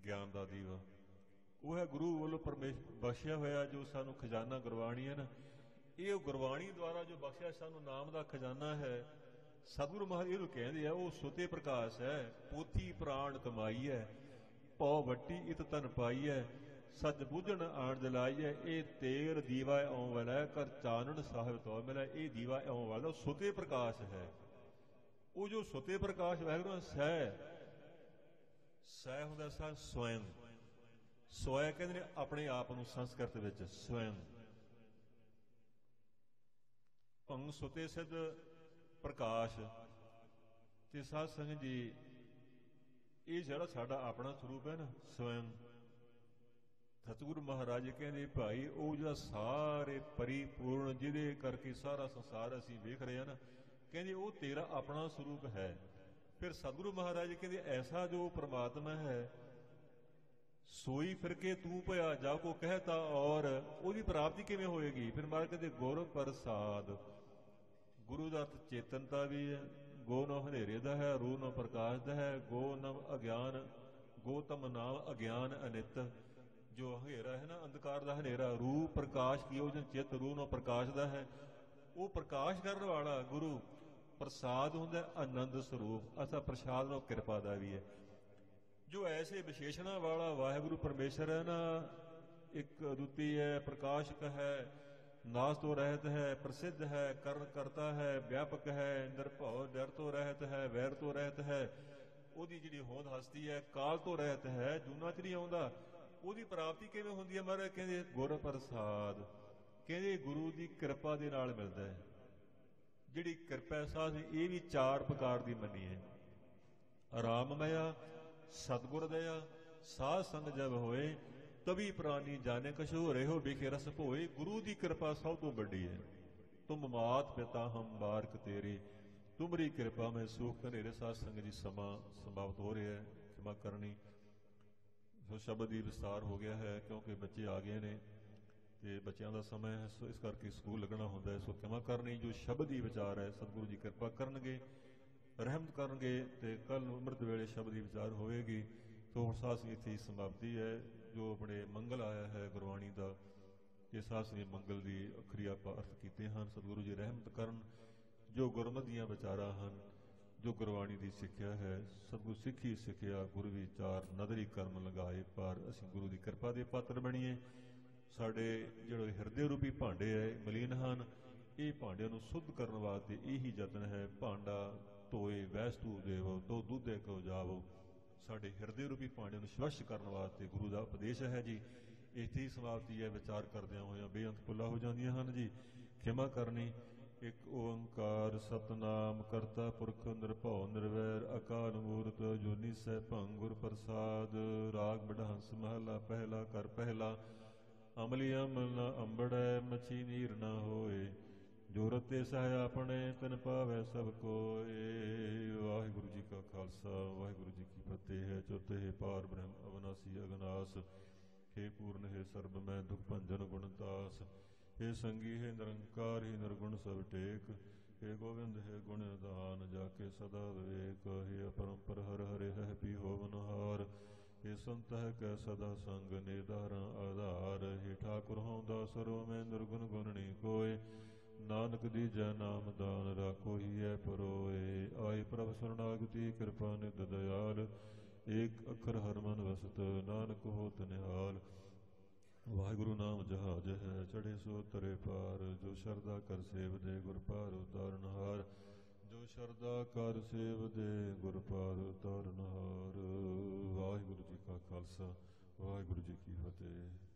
ਗਿਆਨ ਦਾ ਦੀਵਾ। ਉਹ ਹੈ ਗੁਰੂ ਵੱਲੋਂ ਪਰਮੇਸ਼ਰ ਬਖਸ਼ਿਆ ਹੋਇਆ ਜੋ ਸਾਨੂੰ ਖਜ਼ਾਨਾ ਗੁਰਬਾਣੀ ਹੈ ਨਾ। ਇਹ ਉਹ ਗੁਰਬਾਣੀ ਦੁਆਰਾ ਜੋ ਬਖਸ਼ਿਆ ਸਾਨੂੰ ਨਾਮ ਦਾ ਖਜ਼ਾਨਾ ਹੈ, ਸਤਿਗੁਰੂ ਮਹਾਰਾਜ ਇਹਨੂੰ ਕਹਿੰਦੇ ਆ, ਉਹ ਸੁਤੇ ਪ੍ਰਕਾਸ਼ ਹੈ, ਪੋਥੀ ਪ੍ਰਾਣ ਕਮਾਈ ਹੈ, ਪਉ ਵੱਟੀ ਇਤ ਤਨ ਪਾਈ ਹੈ ਸੱਚ ਬੁੱਝਣ ਆਣ ਜਲਾਈ ਹੈ, ਇਹ ਤੇਰ ਦੀਵਾ ਆਉ ਵਾਲਾ ਕਰ ਚਾਨਣ ਸਾਹਿਬ ਤੋਂ ਮਿਲਾ ਇਹ ਦੀਵਾ ਆਉ ਵਾਲਾ ਸੁਤੇ ਪ੍ਰਕਾਸ਼ ਹੈ। ਉਹ ਜੋ ਸੁਤੇ ਪ੍ਰਕਾਸ਼ ਵਾਹਿਗੁਰੂ ਸਹਿ ਸਹਿ ਹੁੰਦਾ ਸਾ ਸਵੈੰ ਸਵੈ ਕਹਿੰਦੇ ਨੇ ਆਪਣੇ ਆਪ ਨੂੰ ਸੰਸਕ੍ਰਿਤ ਵਿੱਚ ਸਵੈੰ ਭੰਗ ਸੁਤੇ ਸਿੱਧ ਪ੍ਰਕਾਸ਼ ਤੇ ਸਾਧ ਸੰਗਤ ਜੀ, ਇਹ ਜਿਹੜਾ ਸਾਡਾ ਆਪਣਾ ਸਰੂਪ ਹੈ ਨਾ ਸਵੈੰ ਸਤਿਗੁਰੂ ਮਹਾਰਾਜ ਕਹਿੰਦੇ, ਭਾਈ, ਉਹ ਜਿਹੜਾ ਸਾਰੇ ਪਰਿਪੂਰਨ ਜਿਹਦੇ ਕਰਕੇ ਸਾਰਾ ਸੰਸਾਰ ਅਸੀਂ ਵੇਖ ਰਹੇ ਹਾਂ ਨਾ ਕਹਿੰਦੇ, ਉਹ ਤੇਰਾ ਆਪਣਾ ਸਰੂਪ ਹੈ। ਫਿਰ ਸਤਿਗੁਰੂ ਮਹਾਰਾਜ ਕਹਿੰਦੇ, ਐਸਾ ਜੋ ਪ੍ਰਮਾਤਮਾ ਹੈ, ਸੋਈ ਫਿਰ ਕੇ ਤੂੰ ਭਇਆ ਜਾ ਕੋ ਕਹਤਾ ਔਰ ਉਹਦੀ ਪ੍ਰਾਪਤੀ ਕਿਵੇਂ ਹੋਏਗੀ? ਫਿਰ ਮਾਰ ਕਹਿੰਦੇ, ਗੁਰ ਪ੍ਰਸਾਦ। ਗੁਰੂ ਦਾ ਚੇਤਨਤਾ ਵੀ ਹੈ, ਗੋ ਨੋ ਹਨੇਰੇ ਦਾ ਹੈ ਰੂ ਨੋ ਪ੍ਰਕਾਸ਼ ਦਾ ਹੈ, ਗੋ ਨਮ ਅਗਿਆਨ ਗੋਤਮ ਨਾਮ ਅਗਿਆਨ ਅਨਿਤ। ਜੋ ਹਨੇਰਾ ਹੈ ਨਾ, ਅੰਧਕਾਰ ਦਾ ਹਨੇਰਾ ਰੂ ਪ੍ਰਕਾਸ਼ ਕੀਓ ਜਨ ਚਿਤ ਰੂ ਨੋ ਪ੍ਰਕਾਸ਼ ਦਾ ਹੈ। ਉਹ ਪ੍ਰਕਾਸ਼ ਕਰਨ ਵਾਲਾ ਗੁਰੂ ਪ੍ਰਸਾਦ ਹੁੰਦਾ ਆਨੰਦ ਸਰੂਪ। ਅਸਾ ਪ੍ਰਸਾਦ ਨੂੰ ਕਿਰਪਾ ਦਾ ਵੀ ਹੈ। ਜੋ ਐਸੇ ਵਿਸ਼ੇਸ਼ਣਾ ਵਾਲਾ ਵਾਹਿਗੁਰੂ ਪਰਮੇਸ਼ਰ ਹੈ ਨਾ, ਇੱਕ ਅਦੁੱਤੀ ਹੈ, ਪ੍ਰਕਾਸ਼ਕ ਹੈ, ਨਾਸ ਤੋਂ ਰਹਿਤ ਹੈ, ਪ੍ਰਸਿੱਧ ਹੈ, ਕਰਨ ਕਰਤਾ ਹੈ, ਵਿਆਪਕ ਹੈ, ਨਿਰਭਉ ਡਰ ਤੋਂ ਰਹਿਤ ਹੈ, ਵੈਰ ਤੋਂ ਰਹਿਤ ਹੈ, ਉਹਦੀ ਜਿਹੜੀ ਹੋਂਦ ਹਸਤੀ ਹੈ, ਕਾਲ ਤੋਂ ਰਹਿਤ ਹੈ, ਜੂਨਾ ਚ ਨਹੀਂ ਆਉਂਦਾ, ਉਹਦੀ ਪ੍ਰਾਪਤੀ ਕਿਵੇਂ ਹੁੰਦੀ ਹੈ ਮਹਾਰਾਜ? ਕਹਿੰਦੇ ਗੁਰ ਪ੍ਰਸਾਦ। ਕਹਿੰਦੇ ਗੁਰੂ ਦੀ ਕਿਰਪਾ ਦੇ ਨਾਲ ਮਿਲਦਾ ਹੈ। ਜਿਹੜੀ ਕਿਰਪਾ ਸਾਧ ਇਹ ਵੀ ਚਾਰ ਪ੍ਰਕਾਰ ਦੀ ਮੰਨੀ ਹੈ। ਆਰਾਮਮਇਆ ਸਤਗੁਰ ਦਇਆ ਸਾਧ ਸੰਗ ਜਬ ਹੋਏ, ਤਵੀ ਪ੍ਰਾਨੀ ਜਾਣੇ ਕਛੂ ਰਹਿਓ ਵਿਖੇ ਰਸ ਭੋਏ, ਗੁਰੂ ਦੀ ਕਿਰਪਾ ਸਭ ਤੋਂ ਵੱਡੀ ਹੈ। ਤੁਮ ਮਾਤ ਪਿਤਾ ਹਮ ਬਾਰਕ ਤੇਰੀ, ਤੁਮਰੀ ਕਿਰਪਾ ਮੈਂ ਸੁਖ ਹਨੇਰੇ ਸਾਧ ਸੰਗ ਜੀ ਸਮਾਂ ਸਮਾਪਤ ਹੋ ਰਿਹਾ ਹੈ, ਖਿਮਾ ਕਰਨੀ। ਸੋ ਸ਼ਬਦ ਦੀ ਵਿਸਤਾਰ ਹੋ ਗਿਆ ਹੈ, ਕਿਉਂਕਿ ਬੱਚੇ ਆ ਗਏ ਨੇ। ਤੇ ਬੱਚਿਆਂ ਦਾ ਸਮਾਂ ਹੈ, ਸੋ ਇਸ ਕਰਕੇ ਸਕੂਲ ਲੱਗਣਾ ਹੁੰਦਾ ਹੈ। ਸੋ ਖਿਮਾ ਕਰਨੀ ਜੋ ਸ਼ਬਦ ਹੀ ਵਿਚਾਰ ਹੈ, ਸਤਿਗੁਰੂ ਜੀ ਕਿਰਪਾ ਕਰਨਗੇ, ਰਹਿਮਤ ਕਰਨਗੇ ਤੇ ਕੱਲ ਅੰਮ੍ਰਿਤ ਵੇਲੇ ਸ਼ਬਦ ਦੀ ਵਿਚਾਰ ਹੋਵੇਗੀ। ਸੋ ਹੁਣ ਸਾਸੀ ਇੱਥੇ ਸਮਾਪਤੀ ਹੈ, ਜੋ ਆਪਣੇ ਮੰਗਲ ਆਇਆ ਹੈ ਗੁਰਬਾਣੀ ਦਾ, ਇਹ ਸਾਸੀ ਮੰਗਲ ਦੀ ਅਖਰੀ ਆਪਾਂ ਅਰਥ ਕੀਤੇ ਹਨ। ਸਤਿਗੁਰੂ ਜੀ ਰਹਿਮਤ ਕਰਨ, ਜੋ ਗੁਰਮਤਿ ਦੀਆਂ ਵਿਚਾਰਾਂ ਹਨ, ਜੋ ਗੁਰਬਾਣੀ ਦੀ ਸਿੱਖਿਆ ਹੈ, ਸਤਿਗੁਰੂ ਸਿੱਖੀ ਸਿੱਖਿਆ, ਗੁਰੂ ਵਿਚਾਰ ਨਦਰੀ ਕਰਮ ਲਗਾਏ ਪਰ, ਅਸੀਂ ਗੁਰੂ ਦੀ ਕਿਰਪਾ ਦੇ ਪਾਤਰ ਬਣੀਏ। ਸਾਡੇ ਜਿਹੜੇ ਹਿਰਦੇ ਰੂਪੀ ਭਾਂਡੇ ਹੈ ਮਲੀਨ ਹਨ। ਇਹ ਭਾਂਡਿਆਂ ਨੂੰ ਸੁੱਧ ਕਰਨ ਵਾਸਤੇ ਇਹੀ ਯਤਨ ਹੈ, ਭਾਂਡਾ ਧੋਏ, ਵੈਸਤੂ ਦੇਵੋ ਤੋ ਦੁੱਧੇ ਕੋ ਜਾਵੋ। ਸਾਡੇ ਹਿਰਦੇ ਰੂਪੀ ਭਾਂਡਿਆਂ ਨੂੰ ਸਵੱਛ ਕਰਨ ਵਾਸਤੇ ਗੁਰੂ ਦਾ ਉਪਦੇਸ਼ ਹੈ ਜੀ। ਇੱਥੇ ਹੀ ਸਮਾਪਤੀ ਹੈ, ਵਿਚਾਰ ਕਰਦਿਆਂ ਹੋਇਆਂ ਬੇਅੰਤ ਪੁੱਲਾ ਹੋ ਜਾਂਦੀਆਂ ਹਨ ਜੀ। ਖਿਮਾ ਕਰਨੀ, ਇੱਕ ਓੰਕਾਰ ਸਤਨਾਮ ਕਰਤਾ ਪੁਰਖ ਨਿਰਭਉ ਨਿਰਵੈਰ, ਅਕਾਲ ਮੂਰਤ ਜੋਨੀ ਸਹਿ ਭੰਗੁਰ ਪ੍ਰਸਾਦ, ਰਾਗ ਬਡਹੰਸ ਮਹਲਾ ਪਹਿਲਾ ਕਰ ਪਹਿਲਾ। ਅਮਲੀ ਅਮਲ ਨ ਅੰਬੜੈ, ਮਛੀ ਨੀਰ ਨ ਹੋਏ। ਜੋ ਰਤੇ ਸਹਿ ਆਪਣੇ, ਤਨ ਪਾਵੈ ਸਭ ਕੋਏ। ਵਾਹਿਗੁਰੂ ਜੀ ਕਾ ਖਾਲਸਾ, ਵਾਹਿਗੁਰੂ ਜੀ ਕੀ ਫਤਿਹ। ਹੈ ਚੌਥੇ ਹੈ ਪਾਰ ਬ੍ਰਹਮ, ਅਵਨਾਸੀ ਅਗਨਾਸ। ਹੇ ਪੂਰਨ, ਹੈ ਸਰਬ, ਮੈਂ ਦੁਖ ਭੰਜਨ ਗੁਣਤਾਸ ਹੇ ਸੰਗੀ, ਹੈ ਨਿਰੰਕਾਰ, ਹੀ ਨਿਰਗੁਣ ਸਭ ਟੇਕ। ਹੇ ਗੋਬਿੰਦ, ਹੈ ਗੁਣ ਦਾਨ ਜਾ ਕੇ ਸਦਾ ਵਿਵੇਕ। ਹੇ ਅਪਰੰਪਰ, ਹਰ ਹਰੇ, ਹੈ ਪੀ ਹੋਵਨ ਹਾਰ। ਇਹ ਸੰਤ ਕੈ ਸਦਾ ਸੰਗ ਨਿਧਾਰਾਂ ਆਧਾਰ। ਹੈ ਠਾਕੁਰ ਹਉਦਾ ਸਰੋ ਮੈਂ ਨਿਰਗੁਣ ਗੁਣਨੀ ਕੋਏ। ਨਾਨਕ ਦੀ ਜੈ ਨਾਮ ਦਾਨ ਰਾਖੋ ਹੀ ਹੈ ਪਰੋਏ। ਆਏ ਪ੍ਰਭ ਸਰਣਾਗਤੀ, ਕਿਰਪਾ ਨਿਧ ਦਇਆਲ ਏਕ ਅੱਖਰ ਹਰਮਨ ਵਸਤ, ਨਾਨਕ ਹੋਤ ਨਿਹਾਲ। ਵਾਹਿਗੁਰੂ ਨਾਮ ਜਹਾਜ ਹੈ ਚੜੇ ਸੋ ਤਰੇ ਪਾਰ। ਜੋ ਸ਼ਰਦਾ ਕਰ ਸੇਵ ਦੇ, ਗੁਰ ਪਾਰ ਉਤਾਰਨ ਹਾਰ। ਜੋ ਸ਼ਰਦਾ ਕਰ ਸੇਵ ਦੇ ਗੁਰ ਪਰ ਤਰਨਹਾਰ ਵਾਹਿਗੁਰੂ ਜੀ ਕਾ ਖਾਲਸਾ, ਵਾਹਿਗੁਰੂ ਜੀ ਕੀ ਫਤਿਹ।